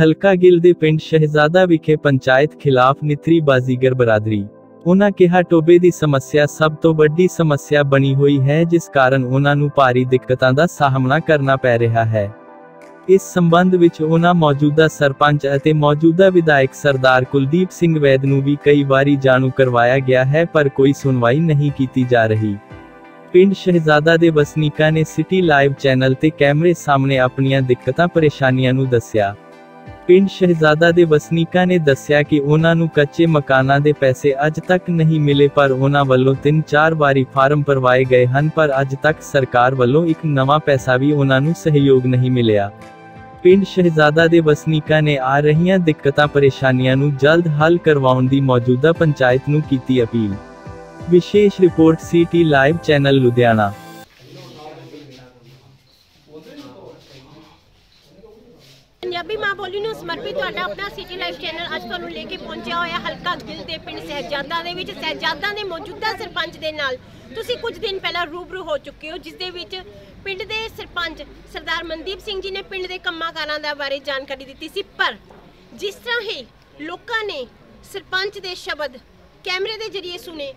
ਹਲਕਾ ਗਿੱਲ ਦੇ ਪਿੰਡ ਸ਼ਹਿਜ਼ਾਦਾ ਵਿਖੇ ਪੰਚਾਇਤ ਖਿਲਾਫ ਨਿਤਰੀ ਬਾਜ਼ੀਗਰ ਬਰਾਦਰੀ। ਉਹਨਾਂ ਕਿਹਾ, ਟੋਬੇ ਦੀ ਸਮੱਸਿਆ ਸਭ ਤੋਂ ਵੱਡੀ ਸਮੱਸਿਆ ਬਣੀ ਹੋਈ ਹੈ, ਜਿਸ ਕਾਰਨ ਉਹਨਾਂ ਨੂੰ ਭਾਰੀ ਦਿੱਕਤਾਂ ਦਾ ਸਾਹਮਣਾ ਕਰਨਾ ਪੈ ਰਿਹਾ ਹੈ। ਇਸ ਸੰਬੰਧ ਵਿੱਚ ਉਹਨਾਂ ਮੌਜੂਦਾ ਸਰਪੰਚ ਅਤੇ ਮੌਜੂਦਾ ਵਿਧਾਇਕ ਸਰਦਾਰ ਕੁਲਦੀਪ ਸਿੰਘ ਵੈਦ ਨੂੰ ਵੀ ਕਈ ਵਾਰੀ ਜਾਣੂ ਕਰਵਾਇਆ ਗਿਆ ਹੈ, ਪਰ ਕੋਈ ਸੁਣਵਾਈ ਨਹੀਂ ਕੀਤੀ ਜਾ ਰਹੀ। ਪਿੰਡ ਸ਼ਹਿਜ਼ਾਦਾ ਦੇ ਵਸਨੀਕਾਂ ਨੇ ਸਿਟੀ ਲਾਈਵ ਚੈਨਲ ਤੇ ਕੈਮਰੇ ਸਾਹਮਣੇ ਆਪਣੀਆਂ ਦਿੱਕਤਾਂ, ਪਰੇਸ਼ਾਨੀਆਂ ਨੂੰ ਦੱਸਿਆ। ਪਿੰਡ ਸ਼ਹਿਜ਼ਾਦਾ ਦੇ ਵਸਨੀਕਾਂ ਨੇ ਦੱਸਿਆ ਕਿ ਉਹਨਾਂ ਨੂੰ ਕੱਚੇ ਮਕਾਨਾਂ ਦੇ ਪੈਸੇ ਅੱਜ ਤੱਕ ਨਹੀਂ ਮਿਲੇ, ਪਰ ਉਹਨਾਂ ਵੱਲੋਂ 3-4 ਵਾਰੀ ਫਾਰਮ ਭਰਵਾਏ ਗਏ ਹਨ, ਪਰ ਅੱਜ ਤੱਕ ਸਰਕਾਰ ਵੱਲੋਂ ਇੱਕ ਨਵਾਂ ਪੈਸਾ ਵੀ ਉਹਨਾਂ ਨੂੰ ਸਹਿਯੋਗ ਨਹੀਂ ਮਿਲਿਆ। ਪਿੰਡ ਸ਼ਹਿਜ਼ਾਦਾ ਦੇ ਵਸਨੀਕਾਂ ਨੇ ਆ ਰਹੀਆਂ ਦਿੱਕਤਾਂ, ਪਰੇਸ਼ਾਨੀਆਂ ਨੂੰ ਜਲਦ ਹੱਲ ਕਰਵਾਉਣ ਦੀ ਮੌਜੂਦਾ ਪੰਚਾਇਤ ਨੂੰ ਕੀਤੀ ਅਪੀਲ। ਵਿਸ਼ੇਸ਼ report CT live channel Ludhiana Punjabi ਮਾਂ ਬੋਲੀ ਨੂੰ ਸਮਰਪਿਤ ਤੁਹਾਡਾ ਆਪਣਾ ਸਿਟੀ ਲਾਈਵ ਚੈਨਲ ਅੱਜ ਤੁਹਾਨੂੰ ਲੈ ਕੇ ਪਹੁੰਚਿਆ ਹੋਇਆ ਹਲਕਾ ਗਿੱਲ ਦੇ ਪਿੰਡ ਸਹਿਜਾਦਾ ਦੇ ਵਿੱਚ। ਸਹਿਜਾਦਾ ਦੇ ਮੌਜੂਦਾ ਸਰਪੰਚ ਦੇ ਨਾਲ ਤੁਸੀਂ ਕੁਝ ਦਿਨ ਪਹਿਲਾਂ ਰੂਬਰੂ ਹੋ ਚੁੱਕੇ ਹੋ, ਜਿਸ ਦੇ ਵਿੱਚ ਪਿੰਡ ਦੇ ਸਰਪੰਚ ਸਰਦਾਰ ਮਨਦੀਪ ਸਿੰਘ ਜੀ ਨੇ ਪਿੰਡ ਦੇ ਕੰਮਾਂ ਕਾਰਾਂ ਦਾ ਬਾਰੇ ਜਾਣਕਾਰੀ ਦਿੱਤੀ ਸੀ। ਪਰ ਜਿਸ ਤਰ੍ਹਾਂ ਹੀ ਲੋਕਾਂ ਨੇ ਸਰਪੰਚ ਦੇ ਸ਼ਬਦ ਕੈਮਰੇ ਦੇ ਜ਼ਰੀਏ ਸੁਨੇ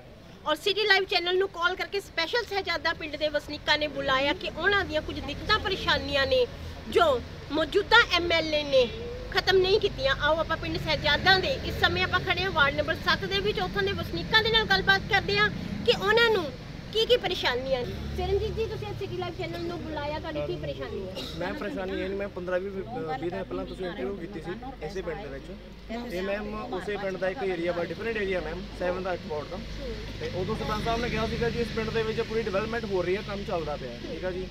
ਔਰ ਸਿਟੀ ਲਾਈਵ ਚੈਨਲ ਨੂੰ ਕਾਲ ਕਰਕੇ ਸਪੈਸ਼ਲ ਸਹਿਜਾਦਾ ਪਿੰਡ ਦੇ ਵਸਨੀਕਾਂ ਨੇ ਬੁਲਾਇਆ ਕਿ ਉਹਨਾਂ ਦੀਆਂ ਕੁਝ ਦਿੱਕਤਾਂ, ਪਰੇਸ਼ਾਨੀਆਂ ਨੇ ਜੋ ਮੌਜੂਦਾ ਐਮਐਲਏ ਨੇ ਖਤਮ ਨਹੀਂ ਕੀਤੀਆਂ। ਆਓ ਆਪਾਂ ਪਿੰਡ ਸਹਿਜਾਦਾ ਦੇ ਇਸ ਸਮੇਂ ਆਪਾਂ ਖੜੇ ਹਾਂ। ਵਾਰਡ ਨੰਬਰ 7 ਦੇ ਵਿੱਚ ਉੱਥੋਂ ਦੇ ਵਸਨੀਕਾਂ ਦੇ ਨਾਲ ਗੱਲਬਾਤ ਕਰਦੇ ਹਾਂ ਕਿ ਉਹਨਾਂ ਨੂੰ ਕੀ ਕੀ ਪਰੇਸ਼ਾਨੀਆਂ ਚਰਨਜੀਤ ਜੀ ਤੁਸੀਂ ਸਿਟੀ ਲਾਈਵ ਚੈਨਲ ਨੂੰ ਬੁਲਾਇਆ ਤੁਹਾਡੀ ਕੀ ਪਰੇਸ਼ਾਨੀ ਹੈ? ਮੈਂ ਪਰੇਸ਼ਾਨੀ ਇਹ ਨਹੀਂ ਮੈਂ 15 20 ਵੀਹ ਦਿਨ ਪਹਿਲਾਂ ਤੁਸੀਂ ਇੰਟਰਵਿਊ ਕੀਤੀ ਸੀ ਇਸੇ ਪਿੰਡ ਦੇ ਵਿੱਚ। ਤੇ ਮੈਮ ਉਸੇ ਪਿੰਡ ਦਾ ਇੱਕ ਏਰੀਆ ਬਾ ਡਿਫਰੈਂਟ ਏਰੀਆ ਮੈਮ 7 ਦਾ ਵਾਰਡ ਦਾ। ਤੇ ਉਦੋਂ ਸਰਪੰਚ ਸਾਹਿਬ ਨੇ ਕਿਹਾ ਸੀਗਾ ਜੀ ਇਸ ਪਿੰਡ ਦੇ ਵਿੱਚ ਪੂਰੀ ਡਿਵੈਲਪਮੈਂਟ ਹੋ ਰਹੀ ਹੈ ਕੰਮ ਚੱਲਦਾ ਪਿਆ ਠੀਕ ਹੈ ਜੀ?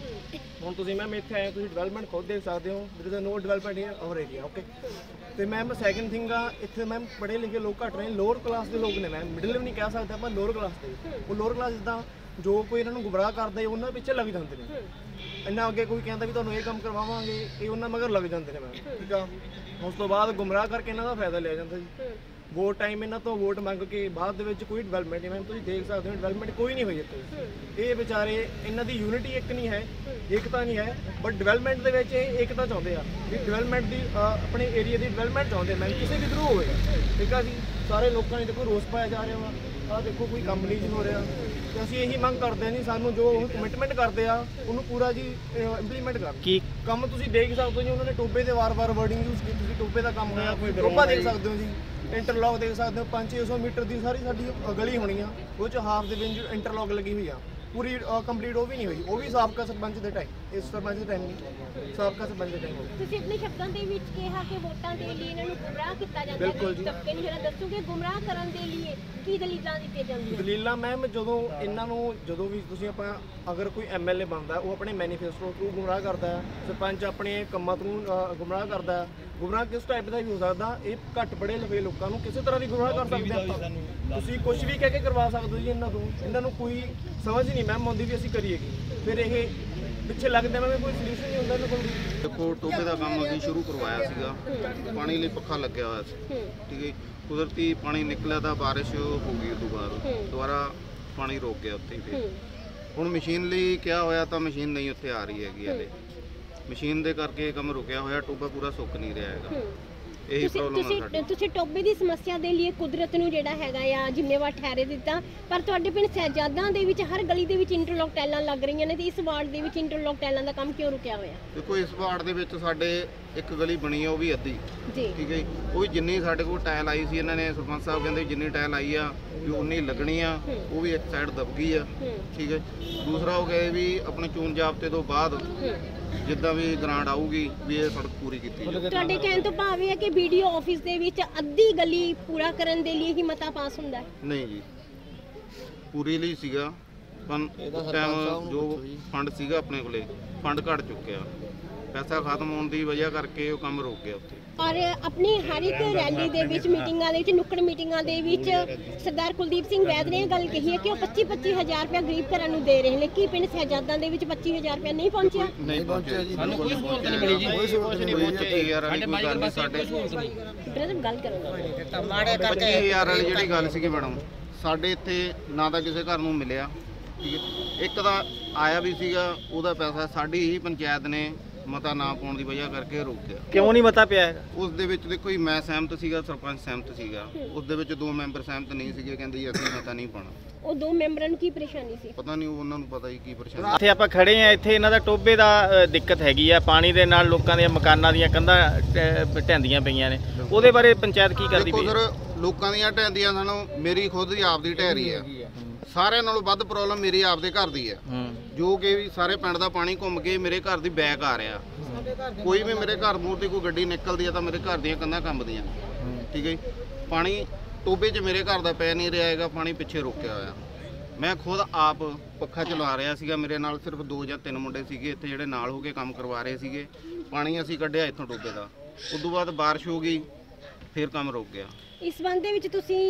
ਹੁਣ ਤੁਸੀਂ ਮੈਮ ਇੱਥੇ ਆਏ ਤੁਸੀਂ ਡਿਵੈਲਪਮੈਂਟ ਖੁਦ ਦੇਖ ਸਕਦੇ ਹੋ there is no development in our area okay ਤੇ ਮੈਮ ਸੈਕਿੰਡ ਥਿੰਗ ਆ ਇੱਥੇ ਮੈਮ ਪੜ੍ਹੇ ਲਿਖੇ ਲੋਕ ਘੱਟ ਰਹੇ ਲੋਅਰ ਕਲਾਸ ਦੇ ਲੋਕ ਨੇ ਮੈਮ ਮਿਡਲ ਵੀ ਨਹੀਂ ਕਹਿ ਸਕਦੇ ਆਪਾਂ ਲੋਅਰ ਕਲਾਸ ਦੇ। ਉਹ ਲੋਅਰ ਕਲਾਸ ਜਿੱਦਾਂ ਜੋ ਕੋਈ ਇਹਨਾਂ ਨੂੰ ਗੁੰਮਰਾਹ ਕਰਦਾ ਹੈ ਉਹਨਾਂ ਪਿੱਛੇ ਲੱਗ ਜਾਂਦੇ ਨੇ। ਇੰਨਾ ਅੱਗੇ ਕੋਈ ਕਹਿੰਦਾ ਵੀ ਤੁਹਾਨੂੰ ਇਹ ਕੰਮ ਕਰਵਾਵਾਂਗੇ ਇਹ ਉਹਨਾਂ ਮਗਰ ਲੱਗ ਜਾਂਦੇ ਨੇ ਮੈਮ ਠੀਕ ਆ। ਉਸ ਤੋਂ ਬਾਅਦ ਗੁੰਮਰਾਹ ਕਰਕੇ ਇਹਨਾਂ ਦਾ ਫਾਇਦਾ ਲਿਆ ਜਾਂਦਾ ਜੀ। ਵੋਟ ਟਾਈਮ ਇਹਨਾਂ ਤੋਂ ਵੋਟ ਮੰਗ ਕੇ ਬਾਅਦ ਦੇ ਵਿੱਚ ਕੋਈ ਡਿਵੈਲਪਮੈਂਟ ਨਹੀਂ ਮੈਮ ਤੁਸੀਂ ਦੇਖ ਸਕਦੇ ਹੋ ਡਿਵੈਲਪਮੈਂਟ ਕੋਈ ਨਹੀਂ ਹੋਈ ਇੱਥੇ। ਇਹ ਵਿਚਾਰੇ ਇਹਨਾਂ ਦੀ ਯੂਨਿਟੀ ਇੱਕ ਨਹੀਂ ਹੈ ਏਕਤਾ ਨਹੀਂ ਹੈ ਬਟ ਡਿਵੈਲਪਮੈਂਟ ਦੇ ਵਿੱਚ ਇਹ ਏਕਤਾ ਚਾਹੁੰਦੇ ਆ। ਵੀ ਡਿਵੈਲਪਮੈਂਟ ਦੀ ਆਪਣੇ ਏਰੀਆ ਦੀ ਡਿਵੈਲਪਮੈਂਟ ਚਾਹੁੰਦੇ ਮੈਮ ਕਿਸੇ ਵੀ ਥਰੂ ਹੋਵੇ। ਠੀਕ। ਆ ਜੀ? ਸਾਰੇ ਲੋਕਾਂ ਨੇ ਦੇਖੋ ਰੋਸ ਪਾਇਆ ਜਾ ਰਿਹਾ ਵਾ। ਆ ਦੇਖੋ ਕੋਈ ਕੰਮ ਨਹੀਂ ਹੋ ਰਿਹਾ। ਤੇ ਅਸੀਂ ਇਹੀ ਮੰਗ ਕਰਦੇ ਹਾਂ ਜੀ ਸਾਨੂੰ ਜੋ ਉਹ ਕਮਿਟਮੈਂਟ ਕਰਦੇ ਆ ਉਹਨੂੰ ਪੂਰਾ ਜੀ ਇੰਪਲੀਮੈਂਟ ਕਰ ਕੀ ਕੰਮ ਤੁਸੀਂ ਦੇਖ ਸਕਦੇ ਹੋ ਜੀ ਉਹਨਾਂ ਨੇ ਟੋਬੇ ਦੇ ਵਾਰ-ਵਾਰ ਵਰਡਿੰਗ ਯੂਜ਼ ਕੀਤੀ ਤੁਸੀਂ ਟੋਬੇ ਦਾ ਕੰਮ ਹੋਇਆ ਕੋਈ ਟੋਬਾ ਦੇਖ ਸਕਦੇ ਹੋ ਜੀ ਇੰਟਰਲੌਕ ਦੇਖ ਸਕਦੇ ਹੋ 5-600 ਮੀਟਰ ਦੀ ਸਾਰੀ ਸਾਡੀ ਗਲੀ ਹੋਣੀ ਆ ਉਹ ਚ ਹਾਫ ਦੇ ਵਿੱਚ ਇੰਟਰਲੌਕ ਲੱਗੀ ਹੋਈ ਆ। ਪੂਰੀ ਕੰਪਲੀਟ ਉਹ ਵੀ ਨਹੀਂ ਹੋਈ। ਉਹ ਵੀ ਸਾਬਕਾ ਸਰਪੰਚ ਦੇ ਟਾਈਮ ਇਸ ਸਰਪੰਚ ਦੇ ਟਾਈਮ ਨਹੀਂ। ਸਾਬਕਾ ਸਰਪੰਚ ਦੇ ਟਾਈਮ ਤੁਸੀਂ ਆਪਣੇ ਸ਼ਬਦਾਂ ਦੇ ਵਿੱਚ ਕਿਹਾ ਕਿ ਵੋਟਾਂ ਦੇ ਲਈ ਇਹਨਾਂ ਨੂੰ ਗੁੰਮਰਾਹ ਕੀਤਾ ਜਾਂਦਾ ਹੈ। ਤਬਕੇ ਨੂੰ ਜਿਹੜਾ ਦੱਸੋਗੇ ਗੁੰਮਰਾਹ ਕਰਨ ਦੇ ਲਈ ਕੀ ਦਲੀਲਾਂ ਦਿੱਤੀਆਂ ਜਾਂਦੀਆਂ? ਦਲੀਲਾਂ ਮੈਮ ਜਦੋਂ ਇਹਨਾਂ ਨੂੰ ਜਦੋਂ ਵੀ ਤੁਸੀਂ ਆਪਾਂ ਅਗਰ ਕੋਈ ਐਮਐਲਏ ਬਣਦਾ ਉਹ ਆਪਣੇ ਮੈਨੀਫੈਸਟੋ ਥਰੂ ਗੁੰਮਰਾਹ ਕਰਦਾ ਹੈ। ਸਰਪੰਚ ਆਪਣੇ ਕੰਮਾਂ ਥਰੂ ਗੁੰਮਰਾਹ ਕਰਦਾ ਹੈ। ਗੁੰਮਰਾਹ ਕਿਸ ਟਾਈਪ ਦਾ ਵੀ ਹੋ ਸਕਦਾ ਇਹ ਘੱਟ ਪੜੇ ਲਵੇ ਲੋਕਾਂ ਨੂੰ ਕਿਸੇ ਤਰ੍ਹਾਂ ਦੀ ਗੁੰਮਰਾਹ ਕਰ ਸਕਦੇ ਆਪਾਂ। ਤੁਸੀਂ ਕੁਝ ਵੀ ਕਹਿ ਕੇ ਕਰਵਾ ਸਕਦੇ ਹੋ ਜੀ ਇਹਨਾਂ ਤੋਂ। ਇਹਨਾਂ ਨੂੰ ਕੋਈ ਸਮਝ ਨਹੀਂ ਮੈਮ ਆਉਂਦੀ ਵੀ ਅਸੀਂ ਕਰੀਏ ਕੀ। ਫਿਰ ਇਹ ਪਿੱਛੇ ਲੱਗਦਾ ਮੈਂ ਕੋਈ ਸੋਲੂਸ਼ਨ ਨਹੀਂ ਹੁੰਦਾ ਇਹਨਾਂ ਕੋਲ ਦੇਖੋ ਟੋਬੇ ਦਾ ਕੰਮ ਅਸੀਂ ਸ਼ੁਰੂ ਕਰਵਾਇਆ ਸੀਗਾ। ਪਾਣੀ ਲਈ ਪੱਖਾ ਲੱਗਿਆ ਹੋਇਆ ਸੀ। ਠੀਕ ਹੈ। ਕੁਦਰਤੀ ਪਾਣੀ ਨਿਕਲਿਆ ਤਾਂ ਬਾਰਿਸ਼ ਹੋ ਗਈ ਉਦੋਂ ਬਾਅਦ। ਦੁਬਾਰਾ ਪਾਣੀ ਰੁਕ ਗਿਆ ਉੱਥੇ ਹੀ ਫਿਰ। ਹੂੰ। ਹੁਣ ਮਸ਼ੀਨ ਲਈ ਕਿਹਾ ਹੋਇਆ ਤਾਂ ਮਸ਼ੀਨ ਨਹੀਂ ਉੱਥੇ ਆ ਰਹੀ ਹੈਗੀ ਹਲੇ। ਮਸ਼ੀਨ ਦੇ ਕਰਕੇ ਕੰਮ ਰੁਕਿਆ ਹੋਇਆ ਟੋਬਾ ਪੂਰਾ ਸੁੱਕ ਨਹੀਂ ਰਿਹਾ ਹੈਗਾ। ਇਹੀ ਤੁਸੀਂ ਪ੍ਰੋਬਲਮ ਹੈ ਤੁਸੀਂ ਸਾਡੀ। ਤੁਸੀਂ ਟੋਬੇ ਦੀ ਸਮੱਸਿਆ ਦੇ ਲਈ ਕੁਦਰਤ ਨੂੰ ਜਿਹੜਾ ਹੈਗਾ ਆ ਜ਼ਿੰਮੇਵਾਰ ਠਹਿਰੇ ਦਿੱਤਾ। ਪਰ ਤੁਹਾਡੇ ਪਿੰਡ ਸਹਿਜਾਦਾਂ ਦੇ ਵਿੱਚ ਹਰ ਗਲੀ ਦੇ ਵਿੱਚ ਇੰਟਰਲੌਕ ਟੈਲਾਂ ਲੱਗ ਰਹੀਆਂ ਨੇ ਤੇ ਇਸ ਵਾਰਡ ਦੇ ਵਿੱਚ ਇੰਟਰਲੌਕ ਟੈਲਾਂ ਦਾ ਕੰਮ ਕਿਉਂ ਰੁਕਿਆ ਹੋਇਆ? ਦੇਖੋ ਇਸ ਵਾਰਡ ਦੇ ਵਿੱਚ ਸਾਡੇ ਇੱਕ ਗਲੀ ਬਣੀ ਆ ਉਹ ਵੀ ਅੱਧੀ। ਜੀ। ਠੀਕ ਹੈ ਜੀ। ਉਹ ਵੀ ਜਿੰਨੀ ਸਾਡੇ ਕੋਲ ਟਾਇਲ ਆਈ ਸੀ ਇਹਨਾਂ ਨੇ ਸਰਪੰਚ ਸਾਹਿਬ ਕਹਿੰਦੇ ਵੀ ਜਿੰਨੀ ਟਾਇਲ ਆਈ ਆ ਵੀ ਉਨੀ ਲੱਗਣੀ ਆ ਉਹ ਵੀ ਇੱਕ ਸਾਈਡ ਦਬ ਗਈ ਆ। ਹੂੰ। ਠੀਕ ਹੈ ਦੂਸਰਾ ਹੋ ਗਿਆ ਇਹ ਵੀ ਆਪਣੇ ਚੋਣ ਜਾਬਤੇ ਤੋਂ ਬਾਅਦ ਹੂੰ। ਜਿੱਦਾਂ ਵੀ ਗ੍ਰਾਂਟ ਆਊਗੀ ਵੀ ਇਹ ਸੜਕ ਪੂਰੀ ਕੀਤੀ ਜਾਊਗੀ ਤੁਹਾਡੇ ਕਹਿਣ ਤੋਂ ਭਾਵ ਇਹ ਹੈ ਕਿ ਵੀਡੀਓ ਆਫਿਸ ਦੇ ਵਿੱਚ ਅੱਧੀ ਗਲੀ ਪੂਰਾ ਕਰਨ ਦੇ ਲਈ ਹੀ ਮਤਾ ਪਾਸ ਹੁੰਦਾ ਹੈ? ਨਹੀਂ ਜੀ। ਪੂਰੀ ਲਈ ਸੀਗਾ ਪਰ ਟਾਈਮ ਜੋ ਫੰਡ ਸੀਗਾ ਆਪਣੇ ਕੋਲੇ ਫੰਡ ਘਟ ਚੁੱਕਿਆ। ਪੈਸਾ ਖਤਮ ਹੋਣ ਦੀ ਵਜ੍ਹਾ ਕਰਕੇ ਉਹ ਕੰਮ ਰੁਕ ਗਿਆ ਉੱਥੇ। ਔਰ ਆਪਣੀ ਹਰ ਇੱਕ ਰੈਲੀ ਦੇ ਵਿੱਚ ਮੀਟਿੰਗਾਂ ਦੇ ਵਿੱਚ ਨੁੱਕੜ ਮੀਟਿੰਗਾਂ ਦੇ ਵਿੱਚ ਸਰਦਾਰ ਕੁਲਦੀਪ ਸਿੰਘ ਵੈਦ ਨੇ ਇਹ ਗੱਲ ਕਹੀ ਹੈ ਕਿ ਉਹ 25 25000 ਰੁਪਏ ਗਰੀਬ ਘਰਾਂ ਨੂੰ ਦੇ ਰਹੇ ਨੇ ਕੀ ਪਿੰਡ ਸਹਿਜਾਦਾਂ ਦੇ ਵਿੱਚ 25000 ਰੁਪਏ ਨਹੀਂ ਪਹੁੰਚਿਆ? ਨਹੀਂ ਪਹੁੰਚਿਆ ਜੀ। ਸਾਨੂੰ ਕੋਈ ਸਹੂਲਤ ਨਹੀਂ ਮਿਲੀ ਜੀ। ਕੋਈ ਸਹੂਲਤ ਨਹੀਂ ਮਿਲੀ ਯਾਰ ਵਾਲੀ ਕੋਈ ਗੱਲ ਨਹੀਂ ਸਾਡੇ ਬ੍ਰਦਰ ਗੱਲ ਕਰਨ ਦਾ 25000 ਵਾਲੀ ਜਿਹੜੀ ਗੱਲ ਸੀਗੀ ਮੈਡਮ ਸਾਡੇ ਇੱਥੇ ਨਾ ਤਾਂ ਕਿਸੇ ਘਰ ਨੂੰ ਮਿਲਿਆ ਠੀਕ ਹੈ। ਇੱਕ ਤਾਂ ਆਇਆ ਵੀ ਸੀਗਾ ਉਹਦਾ ਪੈਸਾ ਸਾਡੀ ਹੀ ਪੰਚਾਇਤ ਨੇ ਮਤਾ ਨਾ ਪਾਉਣ ਦੀ ਵਜ੍ਹਾ ਕਰਕੇ ਰੋਕਿਆ। ਕਿਉਂ ਨਹੀਂ ਮਤਾ ਪਿਆ ਹੈਗਾ? ਉਸ ਦੇ ਵਿੱਚ ਦੇਖੋ ਜੀ ਮੈਂ ਸਹਿਮਤ ਸੀਗਾ ਸਰਪੰਚ ਸਹਿਮਤ ਸੀਗਾ। ਉਸ ਦੇ ਵਿੱਚ ਦੋ ਮੈਂਬਰ ਸਹਿਮਤ ਨਹੀਂ ਸੀਗੇ ਕਹਿੰਦੇ ਜੀ ਅਸੀਂ ਮਤਾ ਨਹੀਂ ਪਾਉਣਾ। ਉਹ ਦੋ ਮੈਂਬਰਾਂ ਨੂੰ ਕੀ ਪਰੇਸ਼ਾਨੀ ਸੀ? ਪਤਾ ਨਹੀਂ ਉਹਨਾਂ ਨੂੰ ਪਤਾ ਹੀ ਕੀ ਪਰੇਸ਼ਾਨੀ ਇੱਥੇ ਆਪਾਂ ਖੜੇ ਆ ਇੱਥੇ ਇਹਨਾਂ ਦਾ ਟੋਬੇ ਦਾ ਅ, ਦਿੱਕਤ ਹੈਗੀ ਆ। ਪਾਣੀ ਦੇ ਨਾਲ ਲੋਕਾਂ ਦੀਆਂ ਮਕਾਨਾਂ ਦੀਆਂ ਕੰਧਾਂ ਢਹਿੰਦੀਆਂ ਪਈਆਂ ਨੇ। ਉਹਦੇ ਬਾਰੇ ਪੰਚਾਇਤ ਕੀ ਕਰਦੀ ਦੇਖੋ ਪਈ ਸਰ ਲੋਕਾਂ ਦੀਆਂ ਢਹਿੰਦੀਆਂ ਸਾਨੂੰ ਮੇਰੀ ਖੁਦ ਦੀ ਆਪ ਦੀ ਢਹਿ ਰਹੀ ਹੈ। ਸਾਰਿਆਂ ਨਾਲੋਂ ਵੱਧ ਪ੍ਰੋਬਲਮ ਮੇਰੀ ਆਪ ਦੇ ਘਰ ਦੀ ਹੈ। ਜੋ ਕਿ ਵੀ ਸਾਰੇ ਪਿੰਡ ਦਾ ਪਾਣੀ ਘੁੰਮ ਕੇ ਮੇਰੇ ਘਰ ਦੀ ਬੈਕ ਆ ਰਿਹਾ। ਕੋਈ ਵੀ ਮੇਰੇ ਘਰ ਮੂਹਰ ਦੀ ਕੋਈ ਗੱਡੀ ਨਿਕਲਦੀ ਹੈ ਤਾਂ ਮੇਰੇ ਘਰ ਦੀਆਂ ਕੰਧਾਂ ਕੰਬਦੀਆਂ। ਠੀਕ ਹੈ ਪਾਣੀ ਟੋਬੇ 'ਚ ਮੇਰੇ ਘਰ ਦਾ ਪੈ ਨਹੀਂ ਰਿਹਾ ਹੈਗਾ ਪਾਣੀ ਪਿੱਛੇ ਰੁਕਿਆ ਹੋਇਆ। ਮੈਂ ਖੁਦ ਆਪ ਪੱਖਾ ਚਲਾ ਰਿਹਾ ਸੀਗਾ ਮੇਰੇ ਨਾਲ ਸਿਰਫ ਦੋ ਜਾਂ ਤਿੰਨ ਮੁੰਡੇ ਸੀਗੇ ਇੱਥੇ ਜਿਹੜੇ ਨਾਲ ਹੋ ਕੇ ਕੰਮ ਕਰਵਾ ਰਹੇ ਸੀਗੇ। ਪਾਣੀ ਅਸੀਂ ਕੱਢਿਆ ਇੱਥੋਂ ਟੋਬੇ ਦਾ। ਉਸ ਤੋਂ ਬਾਅਦ ਬਾਰਿਸ਼ ਹੋ ਗਈ ਫਿਰ ਕੰਮ ਰੁਕ ਗਿਆ। ਇਸ ਸੰਬੰਧ ਦੇ ਵਿੱਚ ਤੁਸੀਂ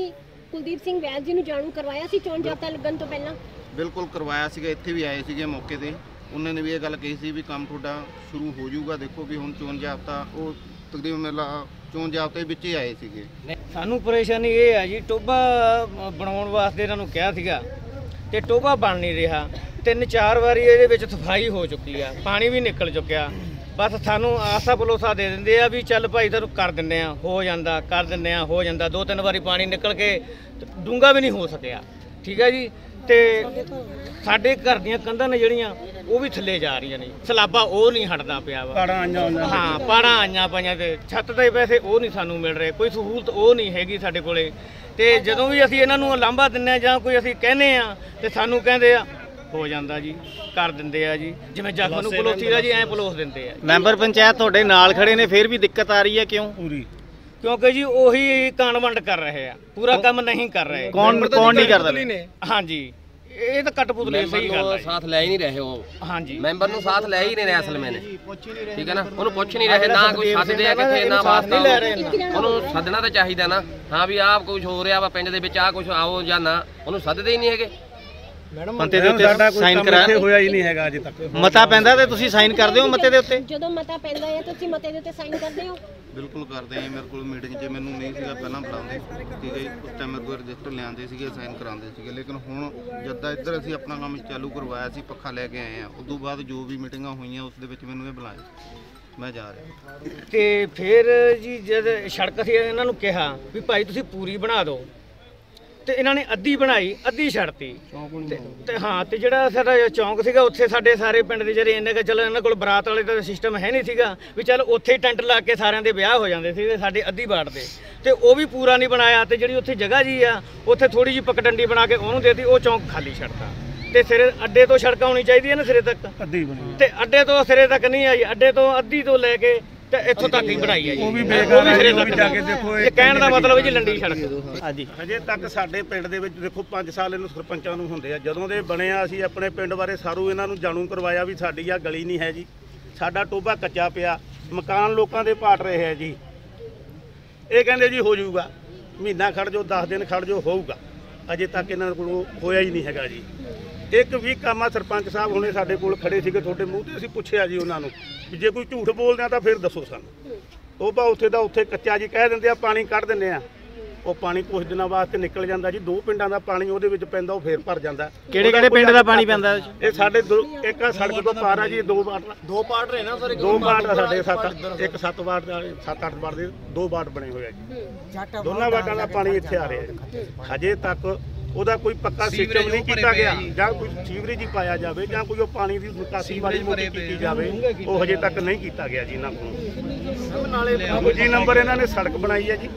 ਕੁਲਦੀਪ ਸਿੰਘ ਵੈਦ ਜੀ ਨੂੰ ਜਾਣੂ ਕਰਵਾਇਆ ਸੀ ਚੋਣ ਜਾਬਤਾ ਲੱਗਣ ਤੋਂ ਪਹਿਲਾਂ? ਬਿਲਕੁਲ ਕਰਵਾਇਆ ਸੀਗਾ ਇੱਥੇ ਵੀ ਆਏ ਸੀਗੇ ਮੌਕੇ ਤੇ। ਉਹਨਾਂ ਨੇ ਵੀ ਇਹ ਗੱਲ ਕਹੀ ਸੀ ਵੀ ਕੰਮ ਤੁਹਾਡਾ ਸ਼ੁਰੂ ਹੋ ਜਾਊਗਾ। ਦੇਖੋ ਵੀ ਹੁਣ ਚੋਣ ਜਾਬਤਾ ਉਹ ਤਕਰੀਬਨ ਮੇਲਾ ਚੋਣ ਜਾਬਤੇ ਵਿੱਚ ਹੀ ਆਏ ਸੀਗੇ। ਸਾਨੂੰ ਪਰੇਸ਼ਾਨੀ ਇਹ ਹੈ ਜੀ ਟੋਬਾ ਬਣਾਉਣ ਵਾਸਤੇ ਇਹਨਾਂ ਨੂੰ ਕਿਹਾ ਸੀਗਾ ਤੇ ਟੋਬਾ ਬਣ ਨਹੀਂ ਰਿਹਾ। ਤਿੰਨ ਚਾਰ ਵਾਰੀ ਇਹਦੇ ਵਿੱਚ ਸਫ਼ਾਈ ਹੋ ਚੁੱਕੀ ਆ ਪਾਣੀ ਵੀ ਨਿਕਲ ਚੁੱਕਿਆ। ਬਸ ਸਾਨੂੰ ਆਸਾ ਭਰੋਸਾ ਦੇ ਦਿੰਦੇ ਆ ਵੀ ਚੱਲ ਭਾਈ ਤੁਹਾਨੂੰ ਕਰ ਦਿੰਦੇ ਆ ਹੋ ਜਾਂਦਾ ਕਰ ਦਿੰਦੇ ਆ ਹੋ ਜਾਂਦਾ। ਦੋ ਤਿੰਨ ਵਾਰੀ ਪਾਣੀ ਨਿਕਲ ਕੇ ਡੂੰਗਾ ਵੀ ਨਹੀਂ ਹੋ ਸਕਿਆ। ਠੀਕ ਹੈ ਜੀ? ਤੇ ਸਾਡੇ ਘਰ ਦੀਆਂ ਕੰਧਾਂ ਨੇ ਜਿਹੜੀਆਂ ਉਹ ਵੀ ਥੱਲੇ ਜਾ ਰਹੀਆਂ ਨੇ। ਸਲਾਬਾ ਉਹ ਨਹੀਂ ਹਟਦਾ ਪਿਆ ਵਾ। ਹਾਂ ਪਾੜਾਂ ਆਈਆਂ ਪਈਆਂ ਤੇ ਛੱਤ ਦੇ ਪੈਸੇ ਉਹ ਨਹੀਂ ਸਾਨੂੰ ਮਿਲ ਰਹੇ। ਕੋਈ ਸਹੂਲਤ ਉਹ ਨਹੀਂ ਹੈਗੀ ਸਾਡੇ ਕੋਲੇ। ਤੇ ਜਦੋਂ ਵੀ ਅਸੀਂ ਇਹਨਾਂ ਨੂੰ ਲਾਂਭਾ ਦਿੰਨੇ ਆ ਜਾਂ ਕੋਈ ਅਸੀਂ ਕਹਿੰਦੇ ਆ ਤੇ ਸਾਨੂੰ ਕਹਿੰਦੇ ਆ ਹੋ ਜਾਂਦਾ ਜੀ ਕਰ ਦਿੰਦੇ ਆ ਜੀ। ਜਿਵੇਂ ਜ਼ਖਮ ਨੂੰ ਪਲੋਸੀ ਦਾ ਜੀ ਐ ਪਲੋਸ ਦਿੰਦੇ ਆ ਮੈਂਬਰ ਪੰਚਾਇਤ ਤੁਹਾਡੇ ਨਾਲ ਖੜੇ ਨੇ ਫਿਰ ਵੀ ਦਿੱਕਤ ਆ ਰਹੀ ਹੈ ਕਿਉਂ? ਕਿਉਂਕਿ ਜੀ ਉਹੀ ਕਾਨਵੰਡ ਕਰ ਰਹੇ ਆ। ਪੂਰਾ ਕੰਮ ਨਹੀਂ ਕਰ ਰਹੇ। ਕੌਣ ਕੌਣ ਨਹੀਂ ਕਰਦਾ? ਹਾਂਜੀ। ਇਹ ਤਾਂ ਕਟਪੁਤਲੇ ਸਹੀ ਗੱਲ ਹੈ ਸਾਥ ਲੈ ਹੀ ਨਹੀਂ ਰਹੇ ਉਹ। ਹਾਂਜੀ। ਮੈਂਬਰ ਨੂੰ ਸਾਥ ਲੈ ਹੀ ਨਹੀਂ ਰਹੇ ਅਸਲ ਮੈਨੇ ਠੀਕ ਹੈ ਨਾ? ਉਹਨੂੰ ਪੁੱਛ ਨਹੀਂ ਰਹੇ ਨਾ ਕੋਈ ਸੱਦਦੇ ਆ ਕਿੱਥੇ ਨਾ ਵਾਸਤਾ ਉਹਨੂੰ। ਸੱਦਣਾ ਤਾਂ ਚਾਹੀਦਾ ਨਾ। ਹਾਂ ਵੀ ਆਹ ਕੁਝ ਹੋ ਰਿਹਾ ਵਾ ਪਿੰਡ ਦੇ ਵਿੱਚ ਆਹ ਕੁਝ ਆਓ ਜਾਂ ਨਾ। ਉਹਨੂੰ ਸੱਦਦੇ ਹੀ ਨਹੀਂ ਹੈਗੇ। ਮਤੇ ਦੇ ਉੱਤੇ ਸਾਈਨ ਕਰਾ ਹੋਇਆ ਹੀ ਨਹੀਂ ਹੈਗਾ ਅਜੇ ਤੱਕ। ਮਤਾ ਪੈਂਦਾ ਤੇ ਤੁਸੀਂ ਸਾਈਨ ਕਰਦੇ ਹੋ ਮਤੇ ਦੇ ਉੱਤੇ? ਜਦੋਂ ਮਤਾ ਪੈਂਦਾ ਹੈ ਤੁਸੀਂ ਮਤੇ ਦੇ ਉੱਤੇ ਸਾਈਨ ਕਰਦੇ ਹੋ? ਬਿਲਕੁਲ ਕਰਦੇ ਆਂ ਮੇਰੇ ਕੋਲ ਮੀਟਿੰਗ 'ਚ ਮੈਨੂੰ ਨਹੀਂ ਸੀਗਾ ਪਹਿਲਾਂ ਬੁਲਾਉਂਦੇ ਠੀਕ ਹੈ ਉਸ ਟਾਈਮ ਮੇਰੇ ਕੋਲ ਰਜਿਸਟਰ ਲਿਆਂਦੇ ਸੀਗੇ ਸਾਈਨ ਕਰਾਉਂਦੇ ਸੀਗੇ। ਲੇਕਿਨ ਹੁਣ ਜਦਾਂ ਇੱਧਰ ਅਸੀਂ ਆਪਣਾ ਕੰਮ ਚਾਲੂ ਕਰਵਾਇਆ ਸੀ ਪੱਖਾ ਲੈ ਕੇ ਆਏ ਆ ਉਸ ਤੋਂ ਬਾਅਦ ਜੋ ਵੀ ਮੀਟਿੰਗਾਂ ਹੋਈਆਂ ਉਸ ਦੇ ਵਿੱਚ ਮੈਨੂੰ ਇਹ ਬੁਲਾਇਆ ਮੈਂ ਜਾ ਰਿਹਾ। ਤੇ ਫਿਰ ਜੀ ਜਦ ਸੜਕ ਅਸੀਂ ਇਹਨਾਂ ਨੂੰ ਕਿਹਾ ਵੀ ਭਾਈ ਤੁਸੀਂ ਪੂਰੀ ਬਣਾ ਦਿਓ। ਤੇ ਇਹਨਾਂ ਨੇ ਅੱਧੀ ਬਣਾਈ ਅੱਧੀ ਛੱਡਤੀ। ਤੇ- ਤੇ ਹਾਂ ਤੇ ਜਿਹੜਾ ਸਾਡਾ ਚੌਂਕ ਸੀਗਾ ਉੱਥੇ ਸਾਡੇ ਸਾਰੇ ਪਿੰਡ ਦੇ ਜਿਹੜੇ ਇੰਨੇ ਕਿ ਚਲੋ ਇਹਨਾਂ ਕੋਲ ਬਰਾਤ ਵਾਲੇ ਦਾ ਸਿਸਟਮ ਹੈ ਨਹੀਂ ਸੀਗਾ ਵੀ ਚਲ ਉੱਥੇ ਹੀ ਟੈਂਟ ਲਾ ਕੇ ਸਾਰਿਆਂ ਦੇ ਵਿਆਹ ਹੋ ਜਾਂਦੇ ਸੀ ਤੇ ਸਾਡੇ ਅੱਧੀ ਬਾੜ ਦੇ। ਤੇ ਉਹ ਵੀ ਪੂਰਾ ਨਹੀਂ ਬਣਾਇਆ ਤੇ ਜਿਹੜੀ ਉੱਥੇ ਜਗ੍ਹਾ ਜੀ ਆ ਉੱਥੇ ਥੋੜੀ ਜਿਹੀ ਪਕਡੰਡੀ ਬਣਾ ਕੇ ਉਹਨੂੰ ਦੇਤੀ ਉਹ ਚੌਂਕ ਖਾਲੀ ਛੱਡਤਾ। ਤੇ ਸਿਰੇ ਅੱਡੇ ਤੋਂ ਸੜਕ ਆਉਣੀ ਚਾਹੀਦੀ ਹੈ ਨਾ ਸਿਰੇ ਤੱਕ? ਅੱਧੀ ਬਣੀ ਤੇ ਅੱਡੇ ਤੋਂ ਸਿਰੇ ਤੱਕ ਨਹੀਂ ਆਈ ਅੱਡੇ ਤੋਂ ਅੱਧੀ ਤੋਂ ਲੈ ਕੇ ਤੇ ਇੱਥੋਂ ਤੱਕ ਹੀ ਬਣਾਈ ਹੈ ਜੀ। ਉਹ ਵੀ ਬੇਕਾਰ ਹੈ ਉਹ ਵੀ ਜਾ ਕੇ ਦੇਖੋ ਇਹ ਕਹਿਣ ਦਾ ਮਤਲਬ ਹੈ ਜੀ ਲੰਡੀ ਸੜਕ। ਹਾਂਜੀ। ਅਜੇ ਤੱਕ ਸਾਡੇ ਪਿੰਡ ਦੇ ਵਿੱਚ ਦੇਖੋ 5 ਸਾਲ ਇਹਨੂੰ ਸਰਪੰਚਾਂ ਨੂੰ ਹੁੰਦੇ ਆ। ਜਦੋਂ ਦੇ ਬਣੇ ਆ ਅਸੀਂ ਆਪਣੇ ਪਿੰਡ ਬਾਰੇ ਸਾਰੂ ਇਹਨਾਂ ਨੂੰ ਜਾਣੂ ਕਰਵਾਇਆ ਵੀ ਸਾਡੀ ਆ ਗਲੀ ਨਹੀਂ ਹੈ ਜੀ। ਸਾਡਾ ਟੋਬਾ ਕੱਚਾ ਪਿਆ। ਮਕਾਨ ਲੋਕਾਂ ਦੇ ਪਾਟ ਰਹੇ ਆ ਜੀ। ਇਹ ਕਹਿੰਦੇ ਜੀ ਹੋ ਜਾਊਗਾ। ਮਹੀਨਾ ਖੜ ਜਾਓ 10 ਦਿਨ ਖੜ ਜਾਓ ਹੋਊਗਾ। ਅਜੇ ਤੱਕ ਇਹਨਾਂ ਕੋਲ ਹੋਇਆ ਹੀ ਨਹੀਂ ਹੈਗਾ ਜੀ। ਇੱਕ ਵੀ ਕੰਮ ਸਰਪੰਚ ਸਾਹਿਬ ਹੁਣੇ ਸਾਡੇ ਕੋਲ ਖੜੇ ਸੀਗੇ ਤੁਹਾਡੇ ਮੂੰਹ ਤੇ ਅਸੀਂ ਪੁੱਛਿਆ ਜੀ ਉਹਨਾਂ ਨੂੰ ਵੀ ਜੇ ਕੋਈ ਝੂਠ ਬੋਲਦੇ ਆ ਤਾਂ ਫਿਰ ਦੱਸੋ ਸਾਨੂੰ। ਉਹ ਬਾ ਉੱਥੇ ਦਾ ਉੱਥੇ ਕੱਚਾ ਜੀ ਕਹਿ ਦਿੰਦੇ ਆ ਪਾਣੀ ਕੱਢ ਦਿੰਦੇ ਆ। ਉਹ ਪਾਣੀ ਕੁਝ ਦਿਨਾਂ ਵਾਸਤੇ ਨਿਕਲ ਜਾਂਦਾ ਜੀ ਦੋ ਪਿੰਡਾਂ ਦਾ ਪਾਣੀ ਉਹਦੇ ਵਿੱਚ ਪੈਂਦਾ ਉਹ ਫੇਰ ਭਰ ਜਾਂਦਾ। ਕਿਹੜੇ ਕਿਹੜੇ ਪਿੰਡ ਦਾ ਪਾਣੀ ਪੈਂਦਾ? ਇਹ ਸਾਡੇ ਦੋ- ਇੱਕ ਆ ਸੜਕ ਤੋਂ ਪਾਰ ਆ ਜੀ ਦੋ ਬਾਟ ਦੋ ਪਾਰਟ ਰਹੇ ਨਾ ਸਰ ਦੋ ਬਾਟ ਆ ਸਾਡੇ ਸੱਤ ਇੱਕ ਸੱਤ ਬਾਟ ਦਾ ਸੱਤ ਅੱਠ ਬਾਟ ਦੇ ਦੋ ਬਾਟ ਬਣੇ ਹੋਏ ਆ ਜੀ। ਦੋਨਾਂ ਬਾਟਾਂ ਦਾ ਪਾਣੀ ਇੱਥੇ ਆ ਰਿਹਾ ਹਜੇ ਤੱਕ ਉਹਦਾ ਕੋਈ ਪੱਕਾ ਸਿਸਟਮ ਨਹੀਂ ਕੀਤਾ ਗਿਆ। ਜਾਂ। ਕੋਈ ਸੀਵਰੇਜ ਹੀ ਪਾਇਆ ਜਾਵੇ ਜਾਂ ਕੋਈ ਉਹ ਪਾਣੀ ਦੀ ਨਿਕਾਸੀ ਵਾਲੀ ਮੋਟੀ ਕੀਤੀ ਜਾਵੇ ਉਹ ਹਜੇ ਤੱਕ ਨਹੀਂ ਕੀਤਾ ਗਿਆ ਜੀ ਇਹਨਾਂ ਕੋਲੋਂ। ਨਾਲੇ ਦੂਜੀ ਨੰਬਰ ਇਹਨਾਂ ਨੇ ਸੜਕ ਬਣਾਈ ਹੈ ਜੀ।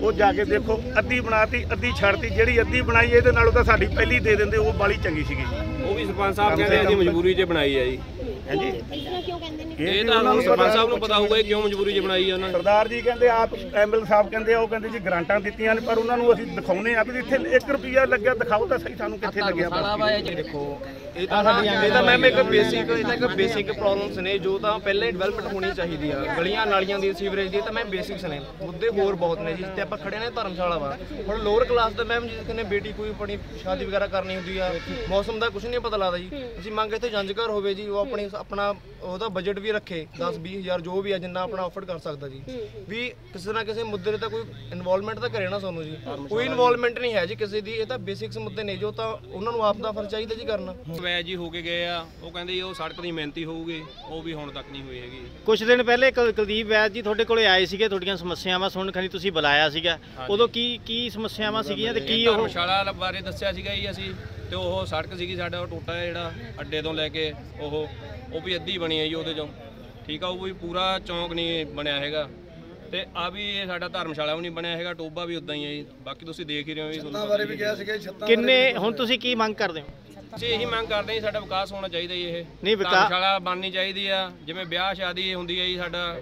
ਉਹ ਜਾ ਕੇ ਦੇਖੋ ਅੱਧੀ ਬਣਾਤੀ ਅੱਧੀ ਛੱਡਤੀ ਜਿਹੜੀ ਅੱਧੀ ਬਣਾਈ ਇਹਦੇ ਨਾਲੋਂ ਤਾਂ ਸਾਡੀ ਪਹਿਲੀ ਦੇ ਦਿੰਦੇ ਉਹ ਬਾਲੀ ਚੰਗੀ ਸੀਗੀ ਉਹ ਵੀ ਸਰਪੰਚ ਸਾਹਿਬ ਕਹਿੰਦੇ ਆ ਜੀ ਮਜਬੂਰੀ 'ਚ ਬਣਾਈ ਆ ਜੀ। ਨੇ? ਇਹ ਤਾਂ ਹੁਣ ਸਰਪੰਚ ਸਾਹਿਬ ਨੂੰ ਪਤਾ ਹੋਊਗਾ ਇਹ ਕਿਉਂ ਮਜਬੂਰੀ 'ਚ ਬਣਾਈ ਆ ਉਹਨਾਂ ਨੇ। ਸਰਦਾਰ ਜੀ ਕਹਿੰਦੇ ਆਪ ਐਮਐਲ ਸਾਹਿਬ ਕਹਿੰਦੇ ਆ ਉਹ ਕਹਿੰਦੇ ਜੀ ਗ੍ਰਾਂਟਾਂ ਦਿੱਤੀਆਂ ਨੇ ਪਰ ਉਹਨਾਂ ਨੂੰ ਅਸੀਂ ਦਿਖਾਉਨੇ ਆ ਵੀ ਇੱਥੇ 1 ਰੁਪਿਆ ਲੱਗਿਆ ਦਿਖਾਓ ਤਾਂ ਸਹੀ ਸਾਨੂੰ ਕਿੱਥੇ ਲੱਗਿਆ ਬਸ। ਦੇਖੋ ਇਹ ਤਾਂ ਇਹ ਤਾਂ ਮੈਮ ਇੱਕ ਬੇਸਿਕ ਇਹ ਤਾਂ ਇੱਕ ਬੇਸਿਕ ਪ੍ਰੋਬਲਮਸ ਨੇ ਜੋ ਤਾਂ ਪਹਿਲਾਂ ਹੀ ਡਿਵੈਲਪਮੈਂਟ ਹੋਣੀ ਚਾਹੀਦੀ ਆ। ਗਲੀਆਂ ਨਾਲੀਆਂ ਦੀ ਸੀਵਰੇਜ ਦੀ ਇਹ ਤਾਂ ਮੈਮ ਬੇਸਿਕਸ ਨੇ ਮੁੱਦੇ ਹੋਰ ਬਹੁਤ ਨੇ ਜਿਸ ਤੇ ਆਪਾਂ ਖੜੇ ਨੇ ਧਰਮਸ਼ਾਲਾ ਵਾ। ਹੁਣ ਲੋਅਰ ਕਲਾਸ ਦਾ ਮੈਮ ਜਿਸ ਕਨੇ ਬੇਟੀ ਕੋਈ ਆਪਣੀ ਸ਼ਾਦੀ ਵਗੈਰਾ ਕਰਨੀ ਹੁੰਦੀ ਆ ਮੌਸਮ ਦਾ ਕੁਝ ਨਹੀਂ ਪਤਾ ਲੱਗਦਾ ਜੀ। ਅਸੀਂ ਮੰਗ ਇੱਥੇ ਜੰਜ ਘਰ ਹੋਵੇ ਜੀ ਉਹ ਆਪਣੀ ਆਪਣਾ ਉਹਦਾ ਬਜਟ ਵੀ ਰੱਖੇ 10 20000 ਜੋ ਵੀ ਆ ਜਿੰਨਾ ਆਪਣਾ ਆਫਰ ਕਰ ਸਕਦਾ ਜੀ। ਵੀ ਕਿਸੇ ਨਾ ਕਿਸੇ ਮੁੱਦੇ 'ਤੇ ਤਾਂ ਕੋਈ ਇਨਵੋਲਵਮੈਂਟ ਤਾਂ ਕਰੇ ਨਾ ਸਾਨੂੰ ਜੀ। ਕੋਈ ਇਨਵੋਲਵਮੈਂਟ ਨਹੀਂ ਹੈ ਜੀ ਕਿਸੇ ਦੀ ਇਹ ਤਾਂ ਬੇਸਿਕਸ ਮੁੱਦੇ ਨੇ ਜੋ ਤਾਂ ਉਹਨਾਂ ਨੂੰ ਆਪ ਦਾ ਫਰਜ਼ ਚਾਹੀਦਾ ਜੀ ਕਰਨਾ। ਵੈਜ ਜੀ ਹੋ ਕੇ ਗਏ ਆ ਉਹ ਕਹਿੰਦੇ ਜੀ ਉਹ ਸੜਕ ਦੀ ਮਿਹਨਤੀ ਹੋਊਗੀ ਉਹ ਵੀ ਹੁਣ ਤੱਕ ਨਹੀਂ ਹੋਈ ਹੈਗੀ। ਕੁਝ ਦਿਨ ਪਹਿਲੇ ਕੁਲ- ਕੁਲਦੀਪ ਵੈਦ ਜੀ ਤੁਹਾਡੇ ਕੋਲੇ ਆਏ ਸੀਗੇ ਤੁਹਾਡੀਆਂ ਸਮੱਸਿਆਵਾਂ ਸੁਣਨ ਖਾਲੀ ਤੁਸੀਂ ਬੁਲਾਇਆ ਸੀਗਾ। ਉਦੋਂ ਕੀ ਕੀ ਸਮੱਸਿਆਵਾਂ ਸੀਗੀਆਂ ਤੇ ਕੀ ਉਹ? ਧਰਮਸ਼ਾਲਾ ਬਾਰੇ ਦੱਸਿਆ ਸੀਗਾ ਜੀ ਅਸੀਂ ਤੇ ਉਹ ਸੜਕ ਸੀਗੀ ਸਾਡਾ ਉਹ ਟੋਟਾ ਜਿਹਾ ਜਿਹੜਾ ਅੱਡੇ ਤੋਂ ਲੈ ਕੇ ਉਹ ਉਹ ਵੀ ਅੱਧੀ ਬਣੀ ਹੈ ਜੀ ਉਹਦੇ ਚੋਂ। ਠੀਕ ਆ ਉਹ ਵੀ ਪੂਰਾ ਚੌਂਕ ਨਹੀਂ ਬਣਿਆ ਹੈਗਾ। ਤੇ ਆ ਵੀ ਇਹ ਸਾਡਾ ਧਰਮਸ਼ਾਲਾ ਵੀ ਨਹੀਂ ਬਣਿਆ ਹੈਗਾ ਟੋਬਾ ਵੀ ਉਦਾਂ ਹੀ ਹੈ ਜੀ। ਬਾਕੀ ਤੁਸੀਂ ਦੇਖ ਹੀ ਰਹੇ ਹੋ ਜੀ ਤੁਹਾਨੂੰ ਬਾਰੇ ਵੀ ਕਿਹਾ ਕਿੰਨੇ ਹੁਣ ਤੁਸੀਂ ਕੀ ਮੰਗ ਕਰਦੇ ਹੋ? ਅਸੀਂ ਇਹੀ ਮੰਗ ਕਰਦੇ ਹਾਂ ਜੀ ਸਾਡਾ ਵਿਕਾਸ ਹੋਣਾ ਚਾਹੀਦਾ ਜੀ ਇਹ। ਨਹੀਂ, ਧਰਮਸ਼ਾਲਾ ਬਣਨੀ ਚਾਹੀਦੀ ਆ। ਜਿਵੇਂ ਵਿਆਹ ਸ਼ਾਦੀ ਹੁੰਦੀ ਹੈ ਜੀ ਸਾਡਾ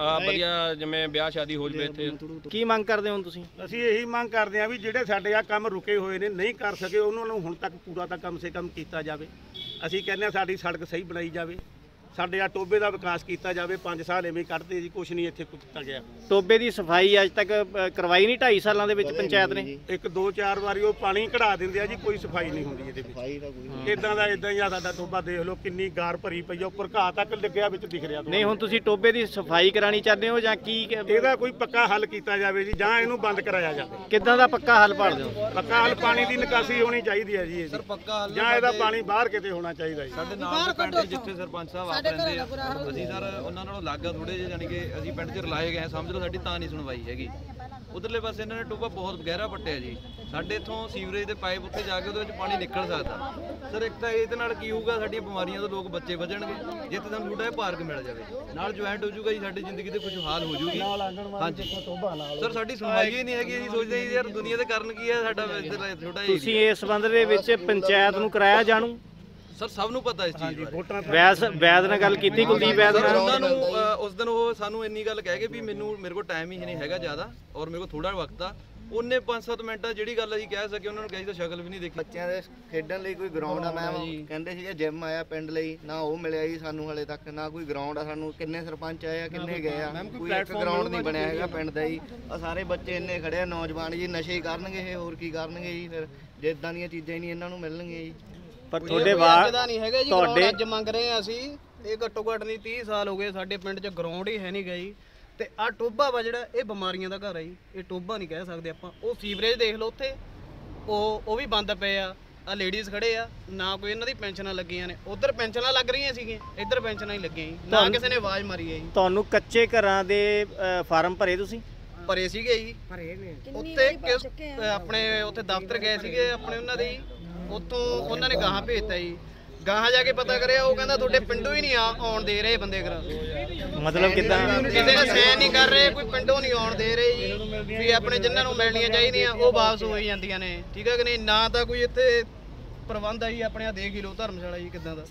ਆ ਵਧੀਆ ਜਿਵੇਂ ਵਿਆਹ ਸ਼ਾਦੀ ਹੋ ਜਵੇ ਇੱਥੇ। ਕੀ ਮੰਗ ਕਰਦੇ ਹੋ ਤੁਸੀਂ? ਅਸੀਂ ਇਹੀ ਮੰਗ ਕਰਦੇ ਹਾਂ ਵੀ ਜਿਹੜੇ ਸਾਡੇ ਆ ਕੰਮ ਰੁਕੇ ਹੋਏ ਨੇ ਨਹੀਂ ਕਰ ਸਕੇ ਉਹਨਾਂ ਨੂੰ ਹੁਣ ਤੱਕ ਪੂਰਾ ਤਾਂ ਕਮ ਸੇ ਕਮ ਕੀਤਾ ਜਾਵੇ। ਅਸੀਂ ਕਹਿੰਦੇ ਹਾਂ ਸਾਡੀ ਸੜਕ ਸਹੀ ਬਣਾਈ ਜਾਵੇ। ਸਾਡੇ ਆ ਟੋਬੇ ਦਾ ਵਿਕਾਸ ਕੀਤਾ ਜਾਵੇ 5 ਸਾਲ ਐਵੇਂ ਕੱਢਦੇ ਜੀ ਕੁਛ ਨਹੀਂ ਇੱਥੇ ਕੀਤਾ ਗਿਆ। ਟੋਬੇ ਦੀ ਸਫ਼ਾਈ ਅੱਜ ਤੱਕ ਅ, ਕਰਵਾਈ ਨਹੀਂ 2.5 ਸਾਲਾਂ ਦੇ ਵਿੱਚ ਪੰਚਾਇਤ ਨੇ? ਇੱਕ ਦੋ ਚਾਰ ਵਾਰੀ ਉਹ ਪਾਣੀ ਕਢਾ ਦਿੰਦੇ ਆ ਜੀ ਕੋਈ ਸਫ਼ਾਈ ਨਹੀਂ ਹੁੰਦੀ ਇਹਦੇ ਵਿੱਚ। ਇਦਾਂ ਦਾ ਇਦਾਂ ਹੀ ਆ ਸਾਡਾ ਟੋਬਾ ਦੇਖ ਲਓ ਕਿੰਨੀ ਗਾਰ ਭਰੀ ਪਈ ਆ ਉੱਪਰ ਘਾਹ ਤੱਕ ਲੱਗਿਆ ਵਿੱਚ ਦਿਖ ਰਿਹਾ ਨਹੀਂ ਹੁਣ ਤੁਸੀਂ ਟੋਬੇ ਦੀ ਸਫ਼ਾਈ ਕਰਾਣੀ ਚਾਹੁੰਦੇ ਹੋ ਜਾਂ ਕੀ ਇਹਦਾ ਕੋਈ ਪੱਕਾ ਹੱਲ ਕੀਤਾ ਜਾਵੇ ਜੀ ਜਾਂ ਇਹਨੂੰ ਬੰਦ ਕਰਾਇਆ ਜਾਵੇ। ਕਿੱਦਾਂ ਦਾ ਪੱਕਾ ਹੱਲ ਭਾਲਦੇ ਹੋ ਪੱਕਾ ਹੱਲ ਪਾਣੀ ਦੀ ਨਿਕਾਸੀ ਹੋਣੀ ਚਾਹੀਦੀ ਹੈ ਜੀ ਇਹਦੀ। ਪੱਕਾ ਜਾਂ ਇਹਦਾ ਪਾਣੀ ਬਾਹਰ ਕਿਤੇ ਹੋਣਾ ਚਾਹੀਦਾ ਜੀ। ਸਾਡੇ ਨਾਲ ਦੇ ਪਿੰਡ ਜਿੱਥੇ ਸਰਪੰਚ ਸਾਹਿਬ ਆਪ ਰਹਿੰਦੇ ਆ। ਅਸੀਂ ਸਰ ਉਹਨਾਂ ਨਾਲੋਂ ਲੱਗ ਆ ਥੋੜੇ ਜਿਹੇ ਜਾਨੀ ਕਿ ਅਸੀਂ ਪਿੰਡ 'ਚ ਰਲਾਏ ਗਏ ਸਮਝ ਲਓ ਸਾਡੀ ਤਾਂ ਨਹੀਂ ਸੁਣਵਾਈ ਹੈਗੀ। ਉਧਰਲੇ ਪਾਸੇ ਇਹਨਾਂ ਨੇ ਟੋਬਾ ਬਹੁਤ ਗਹਿਰਾ ਪੱਟਿਆ ਜੀ। ਸਾਡੇ ਇੱਥੋਂ ਸੀਵਰੇਜ ਦੇ ਪਾਈਪ ਉੱਤੇ ਜਾ ਕੇ ਉਹਦੇ ਵਿੱਚ ਪਾਣੀ ਨਿਕਲ ਸਕਦਾ। ਸਰ ਇੱਕ ਤਾਂ ਇਹਦੇ ਨਾਲ ਕੀ ਹੋਊਗਾ ਸਾਡੀਆਂ ਬਿਮਾਰੀਆਂ ਤੋਂ ਲੋਕ ਬੱਚੇ ਬਚਣਗੇ। ਜੇ ਤੇ ਸਾਨੂੰ ਥੋੜਾ ਜਿਹਾ ਪਾਰਕ ਮਿਲ ਜਾਵੇ ਨਾਲ ਜੁਆਇੰਟ ਹੋ ਜਾਊਗਾ ਜੀ ਸਾਡੀ ਜ਼ਿੰਦਗੀ ਤੇ ਕੁਝ ਹਾਲ ਹੋ ਜਾਊਗੀ। ਹਾਂਜੀ। ਸਰ ਸਾਡੀ ਸੁਣਵਾਈ ਹੀ ਨਹੀਂ ਹੈਗੀ ਅਸੀਂ ਸੋਚਦੇ ਹਾਂ ਯਾਰ ਦੁਨੀਆ ਦੇ ਕਾਰਨ ਕੀ ਹੈ ਸਾਡਾ ਛੋਟਾ ਜਿਹਾ ਤੁਸੀਂ ਇਸ ਸੰਬੰਧ ਦੇ ਵਿੱਚ ਪੰਚਾਇਤ ਨੂੰ ਕਰਾਇਆ ਜਾਣੂ? ਸਰ ਸਭ ਨੂੰ ਪਤਾ ਇਸ ਚੀਜ਼ ਬਾਰੇ। ਵੈਦ ਵੈਦ ਨਾਲ ਗੱਲ ਕੀਤੀ ਕੁਲਦੀਪ ਵੈਦ ਸਰ ਨਾਲ। ਉਹਨਾਂ ਨੂੰ ਅ, ਉਸ ਦਿਨ ਉਹ ਸਾਨੂੰ ਇੰਨੀ ਗੱਲ ਕਹਿ ਗਏ ਵੀ ਮੈਨੂੰ ਮੇਰੇ ਕੋਲ ਟਾਈਮ ਹੀ ਨਹੀਂ ਹੈਗਾ ਜ਼ਿਆਦਾ ਔਰ ਮੇਰੇ ਕੋਲ ਥੋੜਾ ਵਕਤ ਆ। ਉਹਨੇ 5-7 ਮਿੰਟਾਂ ਜਿਹੜੀ ਗੱਲ ਅਸੀਂ ਕਹਿ ਸਕੇ ਉਹਨਾਂ ਨੂੰ ਕਹੀ ਤਾਂ ਸ਼ਕਲ ਵੀ ਨਹੀਂ ਦੇਖੀ। ਬੱਚਿਆਂ ਦੇ ਖੇਡਣ ਲਈ ਕੋਈ ਗਰਾਊਂਡ ਆ ਮੈਮ ਕਹਿੰਦੇ ਸੀਗੇ ਜਿਮ ਆਇਆ ਪਿੰਡ ਲਈ ਨਾ ਉਹ ਮਿਲਿਆ ਜੀ ਸਾਨੂੰ ਹਲੇ ਤੱਕ ਨਾ ਕੋਈ ਗਰਾਊਂਡ ਆ ਸਾਨੂੰ ਕਿੰਨੇ ਸਰਪੰਚ ਆਏ ਆ ਕਿੰਨੇ ਗਏ ਆ ਕੋਈ ਇੱਕ ਗਰਾਊਂਡ ਨਹੀਂ ਬਣਿਆ ਹੈਗਾ ਪਿੰਡ ਦਾ ਜੀ। ਆ ਸਾਰੇ ਬੱਚੇ ਇੰਨੇ ਖੜੇ ਆ ਨੌਜਵਾਨ ਜੀ ਨਸ਼ੇ ਹੀ ਕਰਨਗੇ ਇਹ ਹੋਰ ਕੀ ਕਰਨਗੇ ਜੀ ਫਿਰ? ਜੇ ਇਦਾਂ ਦੀਆਂ ਚੀਜ਼ਾਂ ਹੀ ਨਹੀਂ ਇਹਨਾਂ ਨੂੰ ਮਿਲਣਗੀਆਂ ਜੀ। ਪਰ ਤੁਹਾਡੇ ਵਾਰ ਨਹੀਂ ਹੈਗਾ ਜੀ ਤੁਹਾਡੇ- ਅੱਜ ਮੰਗ ਰਹੇ ਆ ਅਸੀਂ। ਇਹ ਘੱਟੋ ਘੱਟ ਨਹੀਂ 30 ਸਾਲ ਹੋ ਗਏ ਸਾਡੇ ਪਿੰਡ 'ਚ ਗਰਾਊਂਡ ਹੀ ਹੈ ਨਹੀਂ ਗਈ ਤੇ ਆ ਟੋਬਾ ਵਾ ਜਿਹੜਾ ਇਹ ਬਿਮਾਰੀਆਂ ਦਾ ਘਰ ਹੈ ਜੀ। ਇਹ ਟੋਬਾ ਨਹੀਂ ਕਹਿ ਸਕਦੇ ਆਪਾਂ। ਉਹ ਸੀਵਰੇਜ ਦੇਖ ਲਓ ਉੱਥੇ। ਉਹ ਉਹ ਵੀ ਬੰਦ ਪਏ ਆ। ਆ ਲੇਡੀਜ਼ ਖੜੇ ਆ। ਨਾ ਕੋਈ ਇਹਨਾਂ ਦੀ ਪੈਨਸ਼ਨਾਂ ਲੱਗੀਆਂ ਨੇ। ਉਧਰ ਪੈਨਸ਼ਨਾਂ ਲੱਗ ਰਹੀਆਂ ਸੀਗੀਆਂ। ਇੱਧਰ ਪੈਨਸ਼ਨਾਂ ਹੀ ਲੱਗੀਆਂ ਜੀ। ਨਾ ਕਿਸੇ ਨੇ ਆਵਾਜ਼ ਮਾਰੀ ਹੈ ਜੀ। ਤੁਹਾਨੂੰ ਕੱਚੇ ਘਰਾਂ ਦੇ ਫਾਰਮ ਭਰੇ ਤੁਸੀਂ? ਭਰੇ ਸੀਗੇ ਜੀ। ਭਰੇ ਨੇ। ਉੱਤੇ ਆਪਣੇ ਉੱਥੇ ਦਫ਼ਤਰ ਗਏ ਸੀਗੇ ਆਪਣੇ ਉਹਨਾਂ ਦੇ ਉੱਥੋਂ ਉਹਨਾਂ ਨੇ ਗਾਹਾਂ ਭੇਜਤਾ ਜੀ। ਗਾਹਾਂ ਜਾ ਕੇ ਪਤਾ ਕਰਿਆ ਉਹ ਕਹਿੰਦਾ ਤੁਹਾਡੇ ਪਿੰਡੋਂ ਹੀ ਨਹੀਂ ਆ- ਆਉਣ ਦੇ ਰਹੇ ਬੰਦੇ ਕਰਾ ਮਤਲਬ ਕਿਦਾਂ? ਕਿਸੇ ਨੇ ਸੈਨ ਨਹੀਂ ਕਰ ਰਹੇ ਕੋਈ ਪਿੰਡੋਂ ਨਹੀਂ ਆਉਣ ਦੇ ਰਹੇ ਜੀ। ਵੀ ਆਪਣੇ ਜਿਨ੍ਹਾਂ ਨੂੰ ਮਿਲਣੀਆਂ ਚਾਹੀਦੀਆਂ ਉਹ ਵਾਪਸ ਹੋਈ ਜਾਂਦੀਆਂ ਨੇ। ਠੀਕ ਹੈ ਕਿ ਨਹੀਂ? ਨਾ ਤਾਂ ਕੋਈ ਇੱਥੇ ਪ੍ਰਬੰਧ ਆ ਜੀ ਆਪਣੇ ਆ ਦੇਖ ਹੀ ਲਓ ਧਰਮਸ਼ਾਲਾ ਜੀ ਕਿਦਾਂ ਦਾ।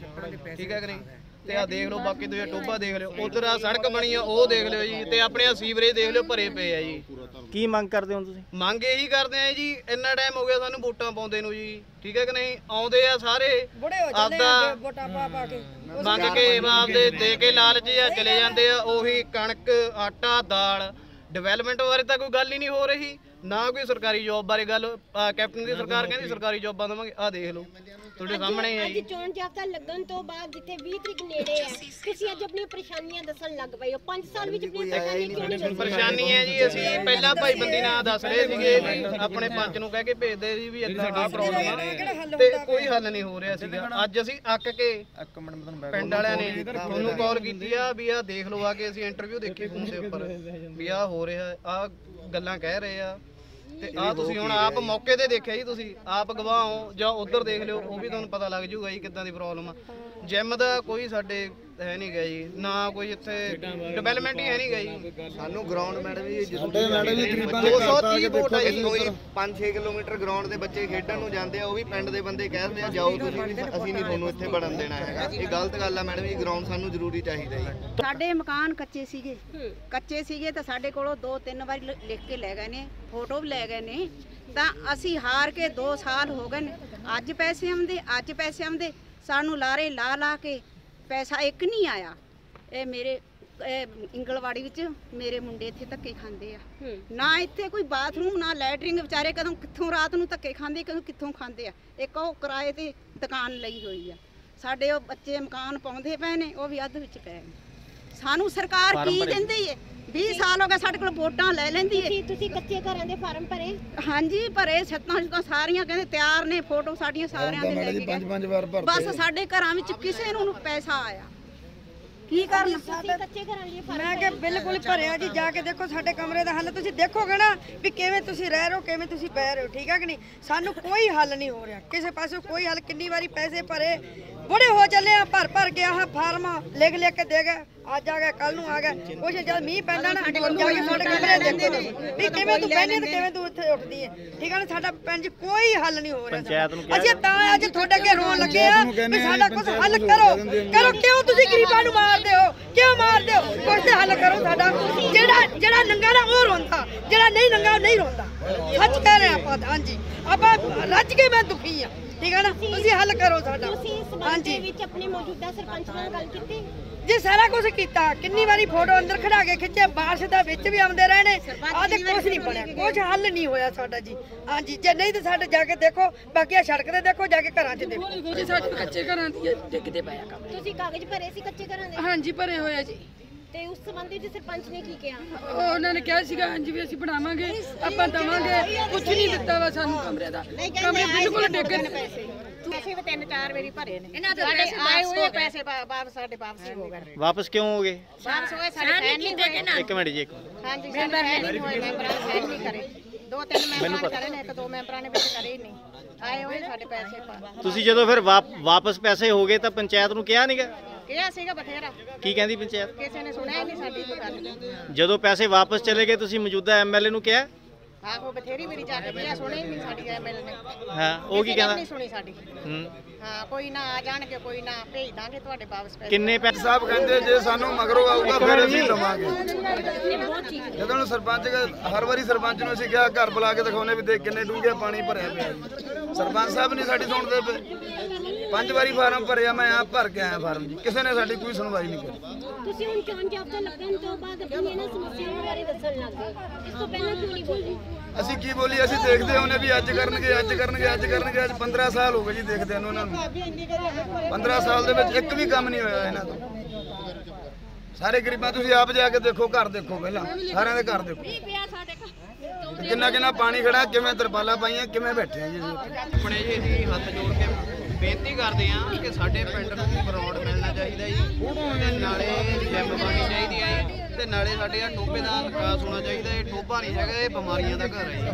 ਠੀਕ ਹੈ ਕਿ ਨਹੀਂ? ਤੇ ਆ ਦੇਖ ਲਓ ਬਾਕੀ ਤੁਸੀਂ ਟੋਬਾ ਦੇਖ ਲਿਓ। ਉਧਰ ਆ ਸੜਕ ਬਣੀ ਆ ਉਹ ਦੇਖ ਲਿਓ ਜੀ ਤੇ ਆਪਣੇ ਆ ਸੀਵਰੇਜ ਦੇਖ ਲਿਓ ਭਰੇ ਪਏ ਆ ਜੀ। ਕੀ ਮੰਗ ਕਰਦੇ ਹੋ ਤੁਸੀਂ? ਮੰਗ ਇਹੀ ਕਰਦੇ ਆ ਜੀ ਇੰਨਾ ਟਾਈਮ ਹੋ ਗਿਆ ਸਾਨੂੰ ਵੋਟਾਂ ਪਾਉਂਦੇ ਨੂੰ ਜੀ ਠੀਕ ਹੈ ਕਿ ਨਹੀਂ? ਆਉਂਦੇ ਆ ਸਾਰੇ ਆਪਦਾ ਵੋਟਾਂ ਪਾ ਪਾ ਕੇ। ਮੰਗ ਕੇ ਆਪਦੇ ਦੇ ਕੇ ਲਾਲਚ ਜਾਂ ਚਲੇ ਜਾਂਦੇ ਆ ਉਹੀ ਕਣਕ ਆਟਾ ਦਾਲ। ਡਿਵੈਲਪਮੈਂਟ ਬਾਰੇ ਤਾਂ ਕੋਈ ਗੱਲ ਹੀ ਨਹੀਂ ਹੋ ਰਹੀ ਨਾ ਕੋਈ ਸਰਕਾਰੀ ਜੌਬ ਬਾਰੇ ਗੱਲ ਕੈਪਟਨ ਦੀ ਸਰਕਾਰ ਕਹਿੰਦੀ ਸਰਕਾਰੀ ਜੌਬਾਂ ਦੇਵਾਂਗੇ ਆ ਦੇਖ ਲਓ। ਤੁਹਾਡੇ ਸਾਹਮਣੇ ਹੀ। ਅੱਜ ਚੋਣ ਜਾਬਤਾ ਲੱਗਣ ਤੋਂ ਬਾਅਦ ਜਿੱਥੇ 20 ਤਰੀਕ ਨੇੜੇ ਹੈ ਤੁਸੀਂ ਅੱਜ ਆਪਣੀਆਂ ਪਰੇਸ਼ਾਨੀਆਂ ਦੱਸਣ ਲੱਗ ਪਏ ਹੋ। 5 ਸਾਲ ਵਿੱਚ ਆਪਣੀਆਂ ਪਰੇਸ਼ਾਨੀਆਂ ਕਿਉਂ ਪਰੇਸ਼ਾਨੀ ਹੈ ਜੀ ਅਸੀਂ ਪਹਿਲਾਂ ਭਾਈ ਬੰਦੀ ਨਾਲ ਦੱਸ ਰਹੇ ਸੀਗੇ ਆਪਣੇ ਪੰਚ ਨੂੰ ਕਹਿ ਕੇ ਭੇਜਦੇ ਸੀ ਵੀ ਇਦਾਂ ਆ ਪ੍ਰੋਬਲਮ ਆ ਤੇ ਕੋਈ ਹੱਲ ਨਹੀਂ ਹੋ ਰਿਹਾ ਸੀਗਾ। ਅੱਜ ਅਸੀਂ ਅੱਕ ਕੇ ਪਿੰਡ ਵਾਲਿਆਂ ਨੇ ਤੁਹਾਨੂੰ ਕਾਲ ਕੀਤੀ ਆ ਵੀ ਆ ਦੇਖ ਲਓ ਆ ਕੇ ਅਸੀਂ ਇੰਟਰਵਿਊ ਦੇਖੀ ਫੋਨ ਦੇ ਉੱਪਰ। ਵੀ ਆ ਹੋ ਰਿਹਾ ਆ ਗੱਲਾਂ ਕਹਿ ਰਹੇ ਆ। ਤੇ ਆ ਤੁਸੀਂ ਹੁਣ ਆਪ ਮੌਕੇ ਤੇ ਦੇਖਿਆ ਜੀ ਤੁਸੀਂ ਆਪ ਗਵਾਹ ਹੋ ਜਾਂ ਉਧਰ ਦੇਖ ਲਿਓ ਉਹ ਵੀ ਤੁਹਾਨੂੰ ਪਤਾ ਲੱਗ ਜੂਗਾ ਜੀ ਕਿੱਦਾਂ ਦੀ ਪ੍ਰੋਬਲਮ ਆ। ਜਿਮ ਦਾ ਕੋਈ ਸਾਡੇ ਹੈ ਨਹੀਂ ਗਾ ਜੀ ਨਾ ਕੋਈ ਇੱਥੇ ਡਿਵੈਲਪਮੈਂਟ ਹੀ ਹੈ ਨਹੀਂ ਗਾ ਜੀ। ਸਾਨੂੰ ਗਰਾਊਂਡ ਮੈਡਮ ਵੀ ਜ਼ਰੂਰੀ ਮੈਡਮ ਵੀ ਤਕਰੀਬਨ 230 ਵੋਟ ਜੀ ਕੋਈ 5-6 ਕਿਲੋਮੀਟਰ ਗਰਾਊਂਡ ਦੇ ਬੱਚੇ ਖੇਡਣ ਨੂੰ ਜਾਂਦੇ ਆ ਉਹ ਵੀ ਪਿੰਡ ਦੇ ਬੰਦੇ ਕਹਿੰਦੇ ਆ ਜਾਓ ਤੁਸੀਂ ਵੀ ਅਸੀਂ ਨਹੀਂ ਤੁਹਾਨੂੰ ਇੱਥੇ ਵੜਨ ਦੇਣਾ ਹੈਗਾ। ਇਹ ਗਲਤ ਗੱਲ ਆ ਮੈਡਮ ਜੀ ਗਰਾਊਂਡ ਸਾਨੂੰ ਜ਼ਰੂਰੀ ਚਾਹੀਦਾ ਜੀ। ਸਾਡੇ ਮਕਾਨ ਕੱਚੇ ਸੀਗੇ। ਕੱਚੇ ਸੀਗੇ ਤਾਂ ਸਾਡੇ ਕੋਲੋਂ ਦੋ ਤਿੰਨ ਵਾਰੀ ਲਿਖ ਕੇ ਲੈ ਗਏ ਨੇ ਫੋਟੋ ਵੀ ਲੈ ਗਏ ਨੇ। ਤਾਂ ਅਸੀਂ ਹਾਰ ਕੇ 2 ਸਾਲ ਹੋ ਗਏ ਨੇ। ਅੱਜ ਪੈਸੇ ਆਉਂਦੇ ਅੱਜ ਪੈਸੇ ਆਉਂਦੇ। ਸਾਨੂੰ ਲਾਰੇ ਲਾ ਲਾ ਕੇ ਪੈਸਾ ਇੱਕ ਨਹੀਂ ਆਇਆ। ਇਹ ਮੇਰੇ ਇਹ ਇੰਗਲਵਾੜੀ ਵਿੱਚ ਮੇਰੇ ਮੁੰਡੇ ਇੱਥੇ ਧੱਕੇ ਖਾਂਦੇ ਆ। ਨਾ ਇੱਥੇ ਕੋਈ ਬਾਥਰੂਮ ਨਾ ਲੈਟਰਿੰਗ ਵਿਚਾਰੇ ਕਦੋਂ ਕਿੱਥੋਂ ਰਾਤ ਨੂੰ ਧੱਕੇ ਖਾਂਦੇ ਕਦੋਂ ਕਿੱਥੋਂ ਖਾਂਦੇ ਆ। ਇੱਕ ਉਹ ਕਿਰਾਏ ਤੇ ਦੁਕਾਨ ਲਈ ਹੋਈ ਆ। ਸਾਡੇ ਉਹ ਬੱਚੇ ਮਕਾਨ ਪਾਉਂਦੇ ਪਏ ਨੇ ਉਹ ਵੀ ਅੱਧ ਵਿੱਚ ਪਏ ਨੇ। ਸਾਨੂੰ ਸਰਕਾਰ ਕੀ? ਦਿੰਦੀ ਏ? 20 ਸਾਲ ਹੋ ਗਏ ਸਾਡੇ ਕੋਲ ਵੋਟਾਂ ਲੈ ਲੈਂਦੀ ਏ। ਤੁਸੀਂ ਤੁਸੀਂ ਕੱਚੇ ਘਰਾਂ ਦੇ ਫਾਰਮ ਭਰੇ? ਹਾਂਜੀ ਭਰੇ ਛੱਤਾਂ ਛੁੱਤਾਂ ਸਾਰੀਆਂ ਕਹਿੰਦੇ ਤਿਆਰ ਨੇ ਫੋਟੋ ਸਾਡੀਆਂ ਸਾਰਿਆਂ ਦੇ ਲੈ ਕੇ ਗਏ। ਪੰਜ ਵਾਰ ਬਸ ਸਾਡੇ ਘਰਾਂ ਵਿੱਚ ਕਿਸੇ ਨੂੰ ਨੀ ਪੈਸਾ ਆਇਆ। ਕੀ ਕਰਨਾ? ਤੁਸੀਂ ਕੱਚੇ ਘਰਾਂ ਲਈ ਫਾਰਮ ਮੈਂ ਕਿ ਬਿਲਕੁਲ ਭਰਿਆ ਜੀ ਜਾ ਕੇ ਦੇਖੋ ਸਾਡੇ ਕਮਰੇ ਦਾ ਹੱਲ। ਤੁਸੀਂ ਦੇਖੋਗੇ ਨਾ ਵੀ ਕਿਵੇਂ ਤੁਸੀਂ ਰਹਿ ਰਹੇ ਹੋ ਕਿਵੇਂ ਤੁਸੀਂ ਬਹਿ ਰਹੇ ਹੋ ਠੀਕ ਹੈ ਕਿ ਨਹੀਂ? ਸਾਨੂੰ ਕੋਈ ਹੱਲ ਨਹੀਂ ਹੋ ਰਿਹਾ। ਕਿਸੇ ਪਾਸੇ ਕੋਈ ਹੱਲ ਕਿੰਨੀ ਵਾਰੀ ਪੈਸੇ ਭਰੇ ਬੜੇ ਹੋ ਚੱਲੇ ਆ ਭਰ ਭਰ ਕੇ ਆਹ ਫਾਰਮ ਲਿਖ ਲਿਖ ਕੇ ਦੇ ਗਏ। ਅੱਜ ਆ ਗਿਆ ਕੱਲ ਨੂੰ ਆ ਗਿਆ ਕੁਛ ਜਦ ਮੀਂਹ ਪੈਂਦਾ ਨਾ ਜਾ ਕੇ ਸਾਡੇ ਕਮਰੇ ਦੇਖੋ। ਵੀ ਕਿਵੇਂ ਤੂੰ ਬਹਿਨੀ ਤੇ ਕਿਵੇਂ ਤੂੰ ਉੱਥੇ ਉੱਠਦੀ ਹੈ ਠੀਕ ਹੈ ਨਾ ਸਾਡਾ ਪਿੰਡ 'ਚ ਕੋਈ ਹੱਲ ਨਹੀਂ ਹੋ ਰਿਹਾ ਅਸੀਂ ਤਾਂ ਅੱਜ ਤੁਹਾਡੇ ਅੱਗੇ ਰੋਣ ਲੱਗੇ ਆ ਵੀ ਸਾਡਾ ਕੁਝ ਹੱਲ ਕਰੋ। ਕਰੋ ਕਿਉਂ ਤੁਸੀਂ ਗਰੀਬਾਂ ਨੂੰ ਮਾਰਦੇ ਹੋ? ਕਿਉਂ ਮਾਰਦੇ ਹੋ? ਕੁਝ ਤੇ ਹੱਲ ਕਰੋ ਸਾਡਾ। ਜਿਹੜਾ ਜਿਹੜਾ ਨੰਗਾ ਨਾ ਉਹ ਰੋਂਦਾ। ਜਿਹੜਾ ਨਹੀਂ ਨੰਗਾ ਉਹ ਨਹੀਂ ਰੋਂਦਾ। ਸੱਚ ਕਹਿ ਰਹੇ ਆਪਾਂ ਹਾਂਜੀ। ਆਪਾਂ ਰੱਜ ਕੇ ਮੈਂ ਦੁਖੀ ਆ। ਠੀਕ ਹੈ ਨਾ? ਤੁਸੀਂ ਹੱਲ ਕਰੋ ਸਾਡਾ। ਤੁਸੀਂ ਇਸ ਸੰਬੰਧ ਦੇ ਵਿੱਚ ਆਪਣੇ ਮੌਜੂਦਾ ਸਰਪੰਚ ਨਾਲ ਗੱਲ ਕੀਤੀ? ਜੀ ਸਾਰਾ ਕੁਝ ਕੀਤਾ ਕਿੰਨੀ ਵਾਰੀ ਫੋਟੋ ਅੰਦਰ ਖੜਾ ਕੇ ਖਿੱਚੇ ਬਾਰਿਸ਼ ਦਾ ਵਿੱਚ ਵੀ ਆਉਂਦੇ ਰਹੇ ਨੇ ਆਹ ਤੇ ਕੁਝ ਨਹੀਂ ਬਣਿਆ। ਕੁਝ ਹੱਲ ਨਹੀਂ ਹੋਇਆ ਸਾਡਾ ਜੀ। ਹਾਂਜੀ ਜੇ ਨਹੀਂ ਤੇ ਸਾਡੇ ਜਾ ਕੇ ਦੇਖੋ ਬਾਕੀ ਆ ਸੜਕ ਤੇ ਦੇਖੋ ਜਾ ਕੇ ਘਰਾਂ 'ਚ ਦੇਖੋ। ਜੀ ਸਾਡੇ ਕੱਚੇ ਘਰਾਂ ਦੀ ਡਿੱਗਦੇ ਪਏ ਆ ਕੰਮ। ਤੁਸੀਂ ਕਾਗਜ਼ ਭਰੇ ਸੀ ਕੱਚੇ ਘਰਾਂ ਦੇ? ਹਾਂਜੀ ਭਰੇ ਹੋਇਆ ਜੀ। ਤੇ ਉਸ ਸੰਬੰਧੀ ਵਿੱਚ ਸਰਪੰਚ ਨੇ ਕੀ ਕਿਹਾ? ਉਹ ਉਹਨਾਂ ਨੇ ਕਿਹਾ ਸੀਗਾ ਹਾਂਜੀ ਵੀ ਅਸੀਂ ਬਣਾਵਾਂਗੇ ਆਪਾਂ ਦਵਾਂਗੇ। ਕੁਝ ਨਹੀਂ ਦਿੱਤਾ ਵਾ ਸਾਨੂੰ ਕਮਰੇ ਦਾ। ਕਮਰੇ ਬਿਲਕੁਲ ਡਿੱਗੇ ਪੈਸੇ। ਵੀ ਤਿੰਨ ਚਾਰ ਵਾਰੀ ਭਰੇ ਨੇ। ਇਹਨਾਂ ਦੇ ਸਾਡੇ ਪੈਸੇ ਆਏ ਹੋਏ ਹੋ। ਪੈਸੇ ਵਾਪਸ ਸਾਡੇ ਵਾਪਸ ਹੋ ਗਏ। ਵਾਪਸ ਕਿਉਂ ਹੋ ਗਏ? ਵਾਪਸ ਹੋਏ ਸਾਡੇ ਸਾਈਨ ਨਹੀਂ ਹੋਏ। ਇੱਕ ਮਿੰਟ ਜੀ ਇੱਕ ਮਿੰਟ। ਹਾਂਜੀ ਸਾਡੇ ਸਾਈਨ ਨਹੀਂ ਹੋਏ ਮੈਂਬਰਾਂ ਨੇ ਸਾਈਨ ਨਹੀਂ ਕਰੇ। ਦੋ ਤਿੰਨ ਮੈਂਬਰਾਂ। ਕਰੇ ਨੇ ਇੱਕ ਦੋ ਮੈਂਬਰਾਂ ਨੇ ਵਿੱਚ ਕਰੇ ਹੀ ਨਹੀਂ। ਆਏ ਹੋਏ ਸਾਡੇ ਪੈਸੇ ਤੁਸੀਂ ਜਦੋਂ ਫਿਰ ਵਾਪ- ਵਾਪਸ ਪੈਸੇ ਹੋ ਗਏ ਤਾਂ ਪੰਚਾਇਤ ਨੂੰ ਕਿਹਾ ਨਹੀਂਗਾ ਕਿਹਾ ਸੀਗਾ ਬਥੇਰਾ। ਕੀ ਕਹਿੰਦੀ ਪੰਚਾਇਤ? ਕਿਸੇ ਨੇ ਸੁਣਿਆ ਹੀ ਨਹੀਂ ਸਾਡੀ ਕੋਈ ਗੱਲ। ਜਦੋਂ ਪੈਸੇ ਵਾਪਸ ਚਲੇ ਗਏ ਤੁਸੀਂ ਮੌਜੂਦਾ ਐਮਐਲਏ ਨੂੰ ਕਿਹਾ? ਆਹੋ ਬਥੇਰੀ ਮੇਰੀ ਜਾ ਕੇ ਕਿਹਾ ਸੁਣਿਆ ਹੀ ਨਹੀਂ ਸਾਡੀ ਐਮਐਲ ਨੇ। ਹਾਂ ਉਹ ਕੀ ਕਹਿੰਦਾ? ਨਹੀਂ ਸੁਣੀ ਸਾਡੀ। ਹੂੰ। ਹਾਂ ਕੋਈ ਨਾ ਆ ਜਾਣਗੇ ਕੋਈ ਨਾ ਭੇਜ ਦਾਂਗੇ ਤੁਹਾਡੇ ਵਾਪਸ ਪੈਸੇ। ਕਿੰਨੇ ਪੈਸੇ ਸਾਹਿਬ ਕਹਿੰਦੇ ਜੇ ਸਾਨੂੰ ਮਗਰੋਂ ਆਊਗਾ ਫਿਰ ਅਸੀਂ ਲਵਾਂਗੇ। ਜਦੋਂ ਨੂੰ ਸਰਪੰਚ ਹਰ ਵਾਰੀ ਸਰਪੰਚ ਨੂੰ ਅਸੀਂ ਕਿਹਾ ਘਰ ਬੁਲਾ ਕੇ ਦਿਖਾਉਨੇ ਵੀ ਦੇਖ ਕਿੰਨੇ ਡੂੰਘੇ ਪਾਣੀ ਭਰਿਆ ਪਿਆ ਸਰਪੰਚ ਸਾਹਿਬ ਨਹੀਂ ਸਾਡੀ ਸੁਣਦੇ ਪਏ। ਪੰਜ ਵਾਰੀ ਫਾਰਮ ਭਰਿਆ ਮੈਂ ਆਪ ਭਰ ਕੇ ਆਇਆ ਫਾਰਮ ਜੀ। ਕਿਸੇ ਨੇ ਸਾਡੀ ਕੋਈ ਸੁਣਵਾਈ ਨਹੀਂ ਕੀਤੀ। ਤੁਸੀਂ ਹੁਣ ਚੋਣ ਜਾਬਤਾ ਲੱਗਣ ਤੋਂ ਬਾਅਦ ਆਪਣੀਆਂ ਇਹਨਾਂ ਸਮੱਸਿਆਵਾਂ ਬਾਰੇ ਦੱਸਣ ਲੱਗ ਗਏ? ਇਸ ਤੋਂ ਪਹਿਲਾਂ ਕਿਉਂ ਨਹੀਂ ਬੋਲੇ? ਅਸੀਂ ਕੀ ਬੋਲੀ? ਅਸੀਂ ਦੇਖਦੇ ਹੁੰਨੇ ਵੀ ਅੱਜ ਕਰਨਗੇ ਅੱਜ ਕਰਨਗੇ ਅੱਜ ਕਰਨਗੇ ਅੱਜ 15 ਸਾਲ ਹੋ ਗਏ ਜੀ ਦੇਖਦੇ ਨੂੰ ਉਹਨਾਂ ਨੂੰ। 15 ਸਾਲ ਦੇ ਵਿੱਚ ਇੱਕ ਵੀ ਕੰਮ ਨਹੀਂ ਹੋਇਆ ਇਹਨਾਂ ਤੋਂ। ਸਾਰੇ ਗਰੀਬਾਂ ਤੁਸੀਂ ਆਪ ਜਾ ਕੇ ਦੇਖੋ ਘਰ ਦੇਖੋ ਪਹਿਲਾਂ। ਸਾਰਿਆਂ ਦੇ ਘਰ ਦੇਖੋ। ਕਿੰਨਾ ਕਿੰਨਾ ਪਾਣੀ ਖੜਾ ਕਿਵੇਂ ਤਰਪਾਲਾਂ ਪਾਈਆਂ ਕਿਵੇਂ ਬੈਠੇ ਆ ਜੀ। ਆਪਣੇ ਜੀ ਹੱਥ ਜੋੜ ਕੇ। ਬੇਨਤੀ ਕਰਦੇ ਹਾਂ ਕਿ ਸਾਡੇ ਪਿੰਡ ਨੂੰ ਗਰਾਊਂਡ ਮਿਲਣਾ ਚਾਹੀਦਾ ਜੀ। ਤੇ ਨਾਲੇ ਜਿੰਮ ਬਣਨੀ ਚਾਹੀਦੀ ਹੈ ਜੀ, ਤੇ ਨਾਲੇ ਸਾਡੇ ਆ ਟੋਬੇ ਦਾ ਵਿਕਾਸ ਹੋਣਾ ਚਾਹੀਦਾ, ਇਹ ਟੋਬਾ ਨਹੀਂ ਹੈਗਾ, ਇਹ ਬਿਮਾਰੀਆਂ ਦਾ ਘਰ ਹੈ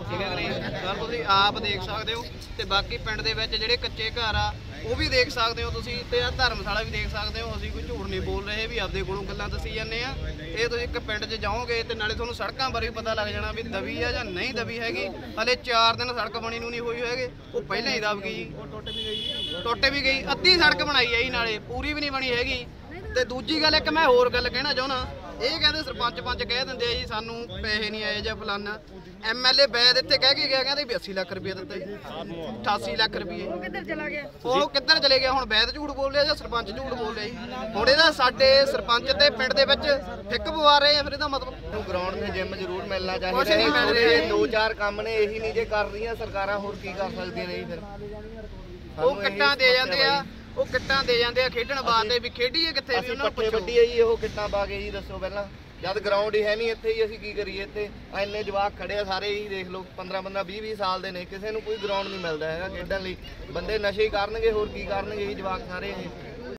ਠੀਕ ਹੈ ਕਿ ਨਹੀਂ? ਸਰ, ਤੁਸੀਂ ਆਪ ਦੇਖ ਸਕਦੇ ਹੋ ਤੇ ਬਾਕੀ ਪਿੰਡ ਦੇ ਵਿੱਚ ਜਿਹੜੇ ਕੱਚੇ ਘਰ ਆ, ਉਹ ਵੀ ਦੇਖ ਸਕਦੇ ਹੋ ਤੁਸੀਂ ਤੇ ਆ ਧਰਮਸ਼ਾਲਾ ਵੀ ਦੇਖ ਸਕਦੇ ਹੋ, ਅਸੀਂ ਕੋਈ ਝੂਠ ਨਹੀਂ ਬੋਲ ਰਹੇ ਵੀ ਆਪਦੇ ਕੋਲੋਂ ਗੱਲਾਂ ਦੱਸੀ ਜਾਂਦੇ ਆ। ਇਹ ਤੁਸੀਂ ਇੱਕ ਪਿੰਡ 'ਚ ਜਾਓਗੇ ਤੇ ਨਾਲੇ ਤੁਹਾਨੂੰ ਸੜਕਾਂ ਬਾਰੇ ਵੀ ਪਤਾ ਲੱਗ ਜਾਣਾ ਵੀ ਦਬੀ ਆ ਜਾਂ ਨਹੀਂ ਦਬੀ ਹੈਗੀ। ਹਲੇ 4 ਦਿਨ ਸੜਕ ਬਣੀ ਨੂੰ ਨਹੀਂ ਹੋਈ ਹੈਗੇ, ਉਹ ਪਹਿਲਾਂ ਹੀ ਦਬ ਗਈ ਜੀ। ਟੁੱਟ ਵੀ ਗਈ ਟੁੱਟ ਵੀ ਗਈ, ਅੱਧੀ ਸੜਕ ਬਣਾਈ ਹੈ ਜੀ ਨਾਲੇ, ਪੂਰੀ ਵੀ ਨਹੀਂ ਬਣੀ ਹੈਗੀ। ਤੇ ਦੂਜੀ ਗੱਲ ਇੱਕ ਮੈਂ ਹੋਰ ਗੱਲ ਕਹਿਣਾ ਚਾਹੁੰਦਾ। ਇਹ ਕਹਿੰਦੇ ਸਰਪੰਚ ਪੰਚ ਕਹਿ ਦਿੰਦੇ ਆ ਜੀ ਸਾਨੂੰ ਪੈਸੇ ਨਹੀਂ ਆਏ ਜਾਂ ਫਲਾਨਾ। ਐਮਐਲਏ ਬੈਦ ਇੱਥੇ ਕਹਿ ਕੇ ਗਿਆ ਕਹਿੰਦੇ ਵੀ 80 ਲੱਖ ਰੁਪਏ ਦਿੱਤਾ। ਜੀ 88 ਲੱਖ ਰੁਪਏ। ਉਹ ਕਿੱਧਰ ਚਲਾ ਗਿਆ? ਉਹ ਕਿੱਧਰ ਚਲੇ ਗਿਆ? ਹੁਣ ਬੈਦ ਝੂਠ ਬੋਲ ਰਿਹਾ ਜਾਂ ਸਰਪੰਚ ਝੂਠ ਬੋਲ ਰਿਹਾ ਜੀ? ਹੁਣ ਇਹਦਾ ਸਾਡੇ ਸਰਪੰਚ ਤੇ ਪਿੰਡ ਦੇ ਵਿੱਚ ਫਿੱਕ ਪਵਾ ਰਹੇ ਆ ਫਿਰ ਇਹਦਾ ਮਤਲਬ ਨੂੰ ਗਰਾਊਂਡ ਤੇ ਜਿਮ ਜ਼ਰੂਰ ਮਿਲਣਾ ਚਾਹੀਦਾ ਕੁਛ ਨਹੀਂ ਮਿਲ ਰਿਹਾ ਜੀ। ਦੋ ਚਾਰ ਕੰਮ ਨੇ ਇਹੀ ਨਹੀਂ ਜੇ ਕਰ ਰਹੀਆਂ ਸਰਕਾਰਾਂ ਹੋਰ ਕੀ ਕਰ ਸਕਦੀਆਂ ਨੇ ਜੀ ਫਿਰ? ਉਹ ਕਿੱਟਾਂ ਦੇ ਜਾਂਦੇ ਆ। ਉਹ ਕਿੱਟਾਂ ਦੇ ਜਾਂਦੇ ਆ ਖੇਡਣ ਵਾਸਤੇ ਵੀ ਖੇਡੀਏ ਕਿੱਥੇ ਵੀ ਅਸੀਂ ਉਹਨਾਂ ਨੂੰ ਪੱਠੇ ਪੁੱਛੋ। ਵੱਢੀਏ ਜੀ ਉਹ ਕਿੱਟਾਂ ਪਾ ਕੇ ਜੀ ਦੱਸੋ ਪਹਿਲਾਂ। ਜਦ ਗਰਾਊਂਡ ਹੀ ਹੈ ਨਹੀਂ ਇੱਥੇ ਹੀ ਅਸੀਂ ਕੀ ਕਰੀਏ ਇੱਥੇ? ਆਹ ਇੰਨੇ ਜਵਾਕ ਖੜੇ ਆ ਸਾਰੇ ਹੀ ਦੇਖ ਲਓ 15 15 20 20 ਸਾਲ ਦੇ ਨੇ। ਕਿਸੇ ਨੂੰ ਕੋਈ ਗਰਾਊਂਡ ਨਹੀਂ ਮਿਲਦਾ ਹੈਗਾ ਖੇਡਣ ਲਈ। ਬੰਦੇ ਨਸ਼ੇ ਹੀ ਕਰਨਗੇ ਹੋਰ ਕੀ ਕਰਨਗੇ ਇਹ ਜਵਾਕ ਸਾਰੇ ਇਹ।